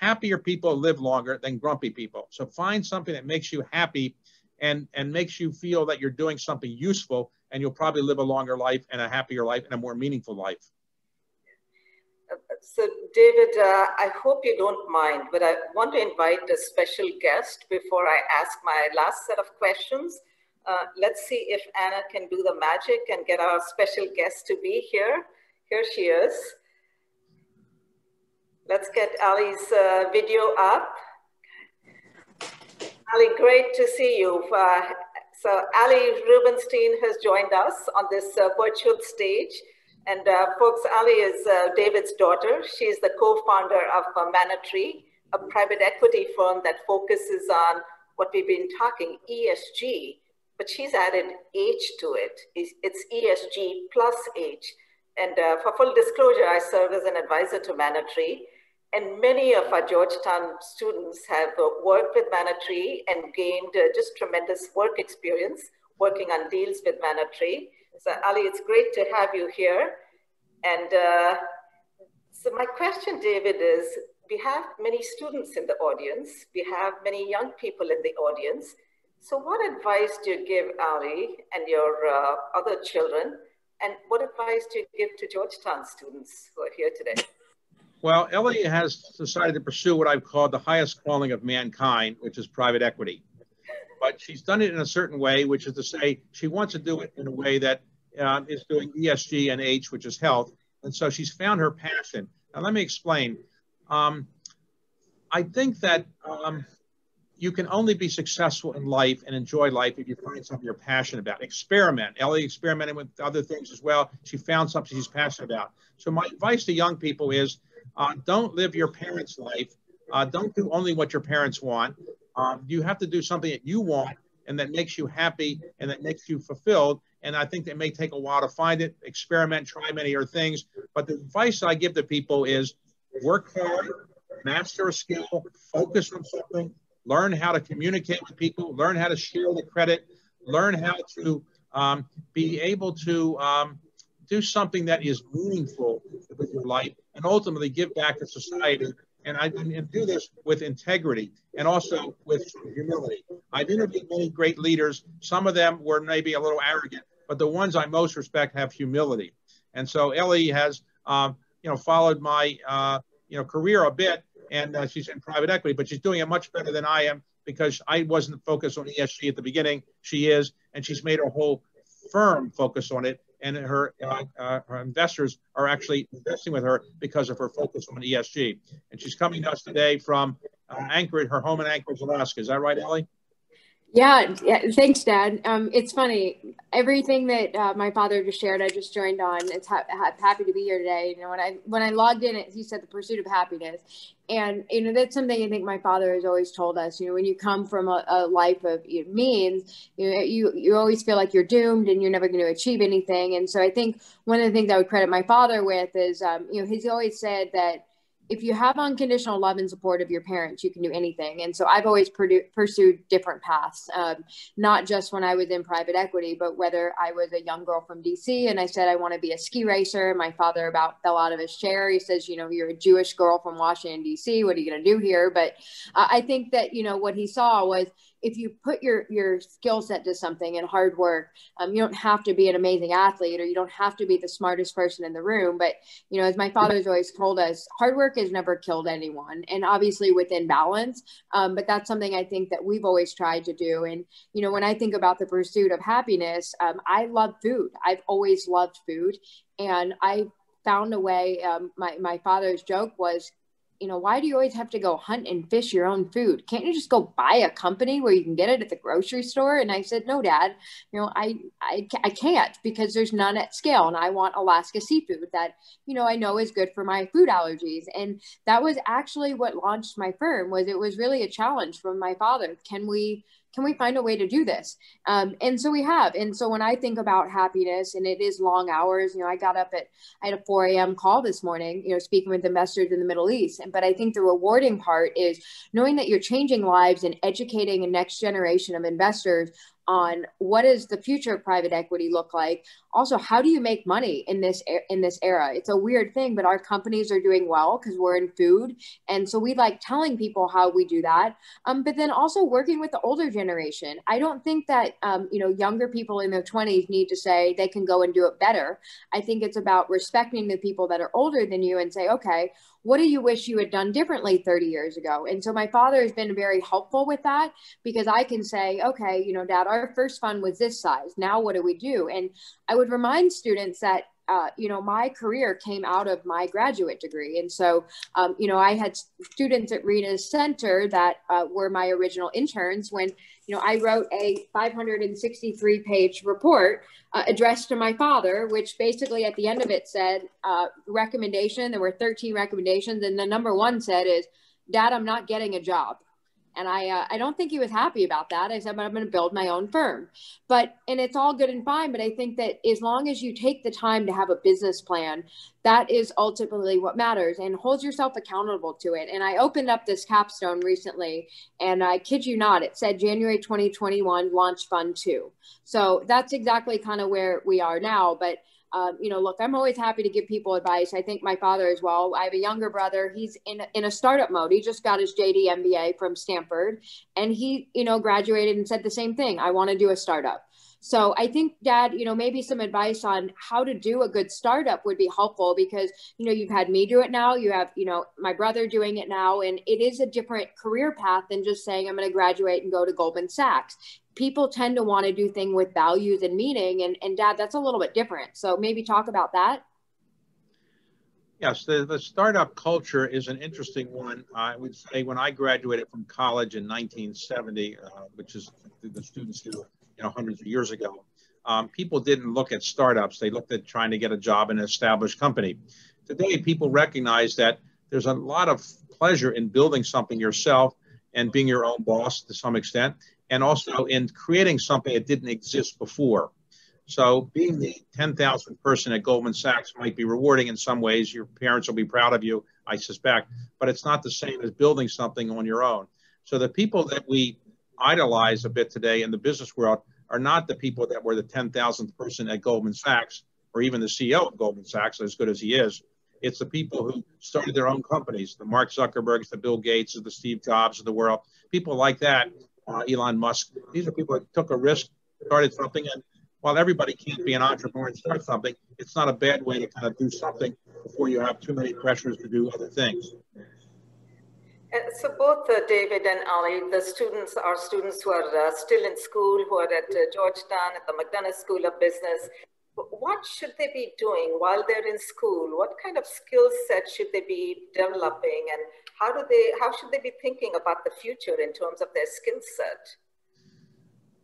happier people live longer than grumpy people. So find something that makes you happy and, and makes you feel that you're doing something useful and you'll probably live a longer life and a happier life and a more meaningful life so David, uh, I hope you don't mind, but I want to invite a special guest before I ask my last set of questions. Uh, let's see if Anna can do the magic and get our special guest to be here. Here she is. Let's get Ali's uh, video up. Ali, great to see you. Uh, so Ali Rubenstein has joined us on this uh, virtual stage. And uh, folks, Ali is uh, David's daughter. She's the co-founder of uh, Manna Tree, a private equity firm that focuses on what we've been talking, ESG, but she's added H to it. It's ESG plus H. And uh, for full disclosure, I serve as an advisor to Manna Tree. And many of our Georgetown students have uh, worked with Manna Tree and gained uh, just tremendous work experience working on deals with Manna Tree. So Ali, it's great to have you here. And uh, so my question, David, is we have many students in the audience. We have many young people in the audience. So what advice do you give Ali and your uh, other children? And what advice do you give to Georgetown students who are here today? Well, Ellie has decided to pursue what I've called the highest calling of mankind, which is private equity but she's done it in a certain way, which is to say she wants to do it in a way that uh, is doing ESG and H, which is health. And so she's found her passion. Now, let me explain. Um, I think that um, you can only be successful in life and enjoy life if you find something you're passionate about. Experiment. Ellie experimented with other things as well. She found something she's passionate about. So my advice to young people is uh, don't live your parents' life. Uh, don't do only what your parents want. Um, you have to do something that you want and that makes you happy and that makes you fulfilled. And I think it may take a while to find it, experiment, try many other things. But the advice I give to people is work hard, master a skill, focus on something, learn how to communicate with people, learn how to share the credit, learn how to um, be able to um, do something that is meaningful with your life and ultimately give back to society. And I and do this with integrity and also with humility. I've interviewed many great leaders. Some of them were maybe a little arrogant, but the ones I most respect have humility. And so Ellie has, um, you know, followed my, uh, you know, career a bit, and uh, she's in private equity, but she's doing it much better than I am because I wasn't focused on ESG at the beginning. She is, and she's made her whole firm focus on it and her, uh, uh, her investors are actually investing with her because of her focus on ESG. And she's coming to us today from uh, Anchorage, her home in Anchorage, Alaska. Is that right, Ellie? Yeah, yeah, thanks, Dad. Um, it's funny. Everything that uh, my father just shared, I just joined on. It's ha- ha- happy to be here today. You know, when I when I logged in, he said the pursuit of happiness, and you know that's something I think my father has always told us. You know, when you come from a, a life of you know, means, you know, you you always feel like you're doomed and you're never going to achieve anything. And so I think one of the things I would credit my father with is, um, you know, he's always said that if you have unconditional love and support of your parents, you can do anything. And so I've always pursued different paths, um, not just when I was in private equity, but whether I was a young girl from DC and I said I want to be a ski racer. My father about fell out of his chair. He says, you know, you're a Jewish girl from Washington DC. What are you going to do here? But uh, I think that you know what he saw was if you put your your skill set to something and hard work um, you don't have to be an amazing athlete or you don't have to be the smartest person in the room but you know as my father's always told us hard work has never killed anyone and obviously within balance um, but that's something i think that we've always tried to do. And you know when i think about the pursuit of happiness um, i love food. I've always loved food and i found a way um, my, my father's joke was you know, why do you always have to go hunt and fish your own food? Can't you just go buy a company where you can get it at the grocery store? And I said, no, dad, you know, I, I, I can't because there's none at scale. And I want Alaska seafood that, you know, I know is good for my food allergies. And that was actually what launched my firm was it was really a challenge from my father. Can we, can we find a way to do this? Um, and so we have. And so when I think about happiness, and it is long hours, you know, I got up at I had a 4 a.m. call this morning, you know, speaking with investors in the Middle East. But I think the rewarding part is knowing that you're changing lives and educating a next generation of investors on what does the future of private equity look like also how do you make money in this in this era it's a weird thing but our companies are doing well because we're in food and so we like telling people how we do that um, but then also working with the older generation i don't think that um, you know younger people in their 20s need to say they can go and do it better i think it's about respecting the people that are older than you and say okay what do you wish you had done differently 30 years ago? And so my father has been very helpful with that because I can say, okay, you know, dad, our first fund was this size. Now what do we do? And I would remind students that uh, you know, my career came out of my graduate degree. And so, um, you know, I had students at Reena's Center that uh, were my original interns when, you know, I wrote a 563 page report uh, addressed to my father, which basically at the end of it said, uh, recommendation, there were 13 recommendations. And the number one said is, Dad, I'm not getting a job. And I, uh, I don't think he was happy about that. I said, but I'm going to build my own firm. But, and it's all good and fine. But I think that as long as you take the time to have a business plan, that is ultimately what matters and hold yourself accountable to it. And I opened up this capstone recently and I kid you not, it said January 2021 launch fund two. So that's exactly kind of where we are now. But um, you know, look, I'm always happy to give people advice. I think my father as well. I have a younger brother. He's in in a startup mode. He just got his JD MBA from Stanford, and he, you know, graduated and said the same thing. I want to do a startup. So I think, Dad, you know, maybe some advice on how to do a good startup would be helpful because, you know, you've had me do it now. You have, you know, my brother doing it now. And it is a different career path than just saying, I'm going to graduate and go to Goldman Sachs people tend to want to do things with values and meaning and, and dad that's a little bit different. So maybe talk about that. Yes the, the startup culture is an interesting one. I would say when i graduated from college in 1970 uh, which is the students do you know hundreds of years ago um, people didn't look at startups. They looked at trying to get a job in an established company. Today people recognize that there's a lot of pleasure in building something yourself and being your own boss to some extent and also in creating something that didn't exist before. So being the 10,000 person at Goldman Sachs might be rewarding in some ways. Your parents will be proud of you, I suspect, but it's not the same as building something on your own. So the people that we idolize a bit today in the business world are not the people that were the 10,000th person at Goldman Sachs. or even the CEO of Goldman Sachs, as good as he is. It's the people who started their own companies, the Mark Zuckerbergs, the Bill Gates, the Steve Jobs of the world, people like that, uh, Elon Musk. These are people that took a risk, started something, and while everybody can't be an entrepreneur and start something, it's not a bad way to kind of do something before you have too many pressures to do other things. And so both uh, David and Ali, the students are students who are uh, still in school, who are at uh, Georgetown, at the McDonough School of Business. What should they be doing while they're in school? What kind of skill set should they be developing? And how do they, how should they be thinking about the future in terms of their skill set?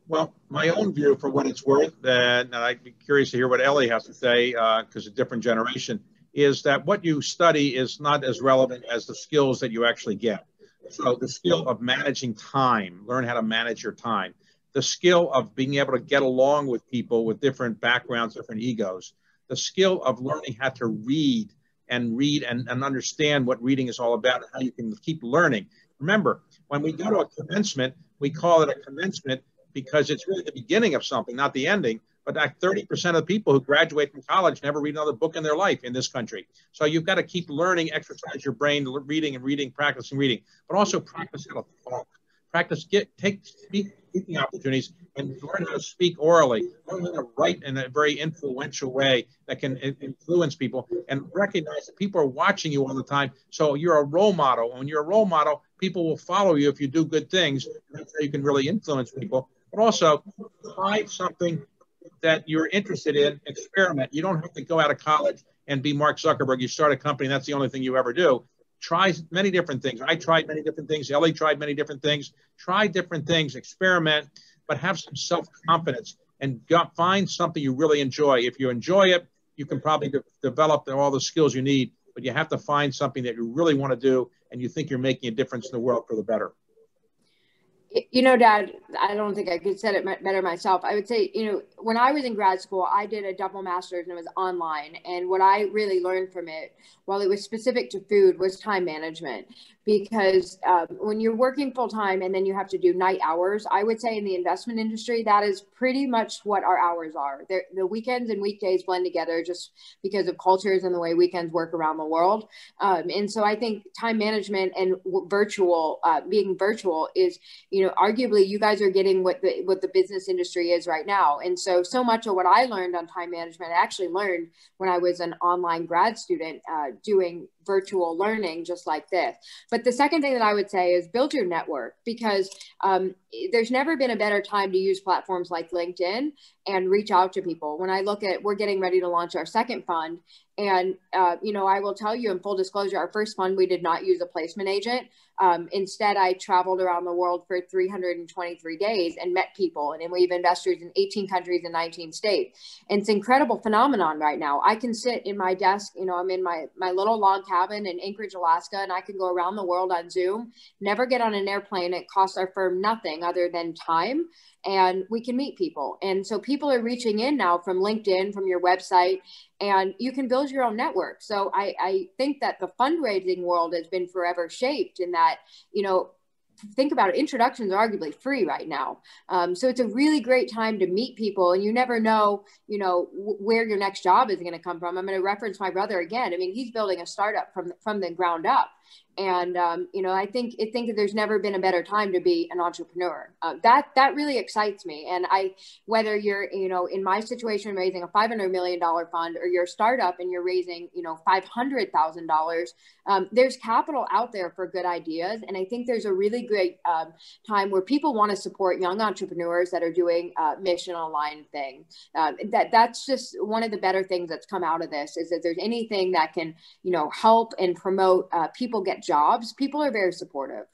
Well, my own view, for what it's worth, and I'd be curious to hear what Ellie has to say, because uh, a different generation, is that what you study is not as relevant as the skills that you actually get. So the skill of managing time, learn how to manage your time. The skill of being able to get along with people with different backgrounds, different egos. The skill of learning how to read and read and, and understand what reading is all about and how you can keep learning. Remember, when we go to a commencement, we call it a commencement because it's really the beginning of something, not the ending. But like 30% of the people who graduate from college never read another book in their life in this country. So you've got to keep learning, exercise your brain, reading and reading, practicing reading, but also practice how to talk. Practice, get take speak, speaking opportunities and learn how to speak orally. Learn how to write in a very influential way that can influence people and recognize that people are watching you all the time. So you're a role model. When you're a role model, people will follow you if you do good things. That's how you can really influence people but also try something that you're interested in, experiment. You don't have to go out of college and be Mark Zuckerberg. You start a company, that's the only thing you ever do. Try many different things. I tried many different things. Ellie tried many different things. Try different things, experiment, but have some self confidence and find something you really enjoy. If you enjoy it, you can probably de- develop all the skills you need, but you have to find something that you really want to do and you think you're making a difference in the world for the better you know, Dad, I don't think I could said it better myself. I would say, you know, when I was in grad school, I did a double master's and it was online. And what I really learned from it, while it was specific to food, was time management because um, when you're working full time and then you have to do night hours, I would say in the investment industry, that is pretty much what our hours are. They're, the weekends and weekdays blend together just because of cultures and the way weekends work around the world. Um, and so I think time management and w- virtual, uh, being virtual is, you know, arguably you guys are getting what the what the business industry is right now. And so so much of what I learned on time management, I actually learned when I was an online grad student uh, doing virtual learning just like this. But the second thing that I would say is build your network because um, there's never been a better time to use platforms like LinkedIn and reach out to people. When I look at, we're getting ready to launch our second fund. And, uh, you know, I will tell you in full disclosure, our first fund, we did not use a placement agent. Um, instead, I traveled around the world for 323 days and met people. And, we have investors in 18 countries and 19 states. And it's an incredible phenomenon right now. I can sit in my desk, you know, I'm in my, my little log cabin in Anchorage, Alaska, and I can go around the world on Zoom, never get on an airplane. It costs our firm nothing other than time and we can meet people. And so people are reaching in now from LinkedIn, from your website, and you can build your own network. So I, I think that the fundraising world has been forever shaped in that, you know, think about it, introductions are arguably free right now. Um, so it's a really great time to meet people and you never know, you know, w- where your next job is going to come from. I'm going to reference my brother again. I mean, he's building a startup from, from the ground up and um, you know i think i think that there's never been a better time to be an entrepreneur. Uh, that that really excites me. And i whether you're you know in my situation raising a 500 million dollar fund or you're a startup and you're raising you know 500 thousand um, dollars there's capital out there for good ideas. And i think there's a really great um, time where people want to support young entrepreneurs that are doing uh, mission online thing. Uh, that that's just one of the better things that's come out of this is that there's anything that can you know help and promote uh, people get jobs, people are very supportive.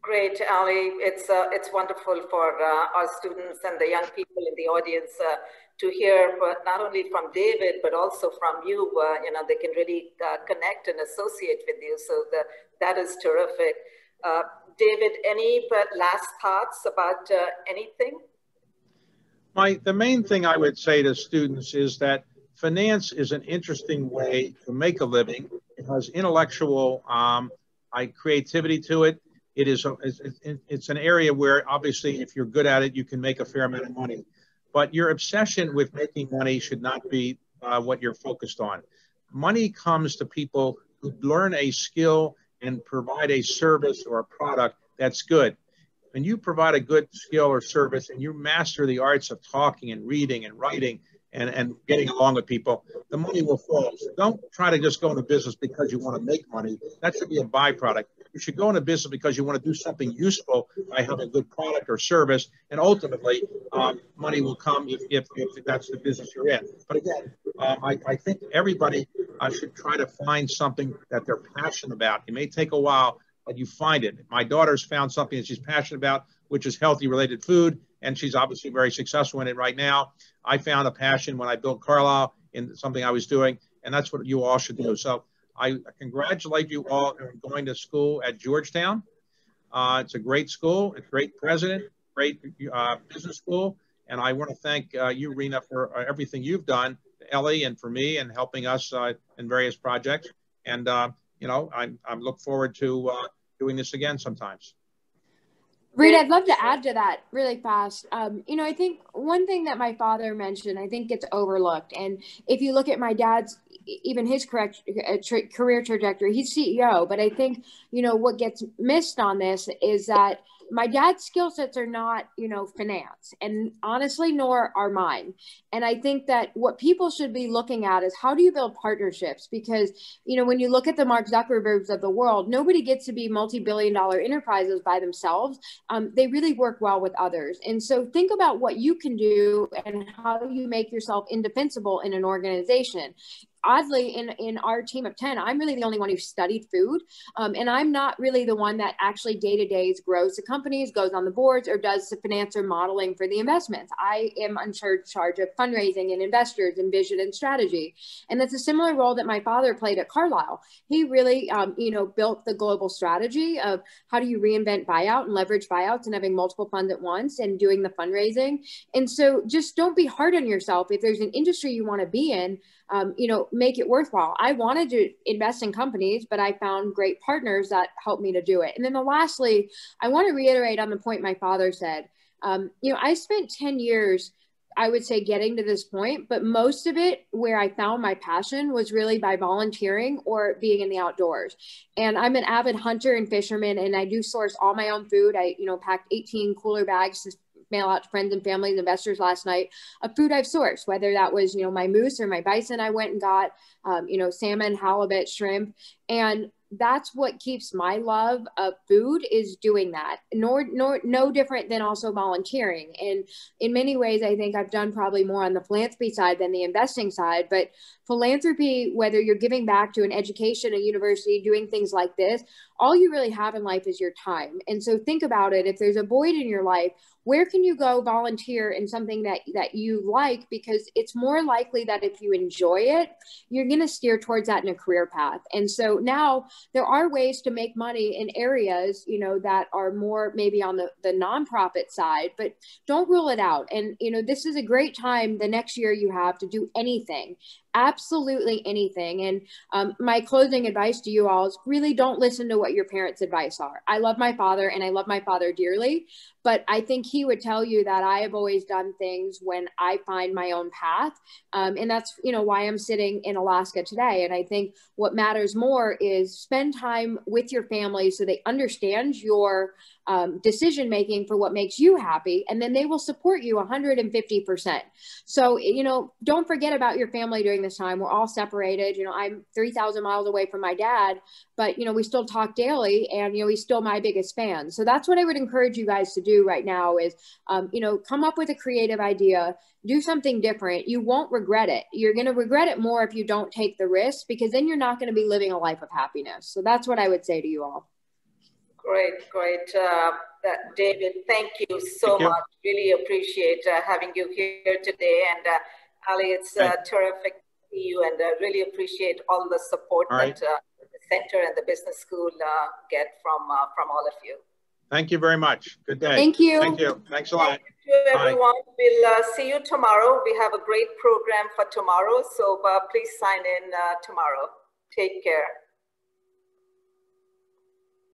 Great, Ali. It's uh, it's wonderful for uh, our students and the young people in the audience uh, to hear, but not only from David, but also from you. Uh, you know, they can really uh, connect and associate with you. So the, that is terrific. Uh, David, any but last thoughts about anything? My the main thing I would say to students is that finance is an interesting way to make a living. It has intellectual um, creativity to it. It is a, it's, an area where obviously if you're good at it, you can make a fair amount of money. but your obsession with making money should not be uh, what you're focused on. Money comes to people who learn a skill and provide a service or a product that's good. When you provide a good skill or service and you master the arts of talking and reading and writing and, and getting along with people, the money will flow. So don't try to just go into business because you want to make money. That should be a byproduct. You should go into business because you want to do something useful by having a good product or service, and ultimately, um, money will come if, if, if, that's the business you're in. But again, um, I, I, think everybody uh, should try to find something that they're passionate about. It may take a while, but you find it. My daughter's found something that she's passionate about, which is healthy related food, and she's obviously very successful in it right now. I found a passion when I built Carlyle in something I was doing, and that's what you all should do. So I congratulate you all on going to school at Georgetown. Uh, it's a great school, a great president, great uh, business school. And I want to thank uh, you, Reena, for uh, everything you've done, Ellie, and for me, and helping us uh, in various projects. And, uh, you know, I'm, I'm look forward to doing this again sometimes. Rita, I'd love to add to that really fast. Um, you know, I think one thing that my father mentioned, I think gets overlooked. And if you look at my dad's, even his correct uh, tra- career trajectory, he's CEO. But I think, you know, what gets missed on this is that – my dad's skill sets are not, you know, finance and honestly, nor are mine. And I think that what people should be looking at is how do you build partnerships? Because, you know, when you look at the Mark Zuckerbergs of the world, nobody gets to be multi billion dollar enterprises by themselves. Um, they really work well with others. And so think about what you can do and how you make yourself indefensible in an organization oddly in in our team of 10 i'm really the only one who studied food. Um, and i'm not really the one that actually day to days grows the companies goes on the boards or does the finance or modeling for the investments. I am in charge of fundraising and investors and vision and strategy. And that's a similar role that my father played at carlyle he really um, you know built the global strategy of how do you reinvent buyout and leverage buyouts and having multiple funds at once and doing the fundraising. And so just don't be hard on yourself if there's an industry you want to be in um, you know, make it worthwhile. I wanted to invest in companies, but I found great partners that helped me to do it. And then the lastly, I want to reiterate on the point my father said. Um, you know, I spent 10 years I would say getting to this point, but most of it where I found my passion was really by volunteering or being in the outdoors. And I'm an avid hunter and fisherman, and I do source all my own food. I, you know, packed 18 cooler bags mail out to friends and family and investors last night of food I've sourced, whether that was, you know, my moose or my bison I went and got, um, you know, salmon, halibut, shrimp. And that's what keeps my love of food is doing that. Nor nor no different than also volunteering. And in many ways i think i've done probably more on the philanthropy side than the investing side but philanthropy whether you're giving back to an education a university doing things like this all you really have in life is your time. And so think about it. If there's a void in your life where can you go volunteer in something that that you like? Because it's more likely that if you enjoy it you're going to steer towards that in a career path. And so now there are ways to make money in areas you know that are more maybe on the the nonprofit side but don't rule it out. And you know this is a great time the next year you have to do anything absolutely anything. And um, my closing advice to you all is really don't listen to what your parents' advice are. I love my father and I love my father dearly, but I think he would tell you that I have always done things when I find my own path. Um, and that's, you know, why I'm sitting in Alaska today. And I think what matters more is spend time with your family so they understand your um, decision making for what makes you happy and then they will support you 150% so you know don't forget about your family during this time. We're all separated. You know i'm 3000 miles away from my dad but you know we still talk daily and you know he's still my biggest fan. So that's what i would encourage you guys to do right now is um, you know come up with a creative idea do something different. You won't regret it. You're going to regret it more if you don't take the risk because then you're not going to be living a life of happiness. So that's what i would say to you all Great, great. Uh, David, thank you so thank much. Really appreciate uh, having you here today. And uh, Ali, it's uh, terrific to see you and uh, really appreciate all the support all right. that uh, the center and the business school uh, get from, from all of you. Thank you very much. Good day. Thank you. Thank you. Thanks a lot. Thank you, everyone. Bye. We'll see you tomorrow. We have a great program for tomorrow. So please sign in tomorrow. Take care.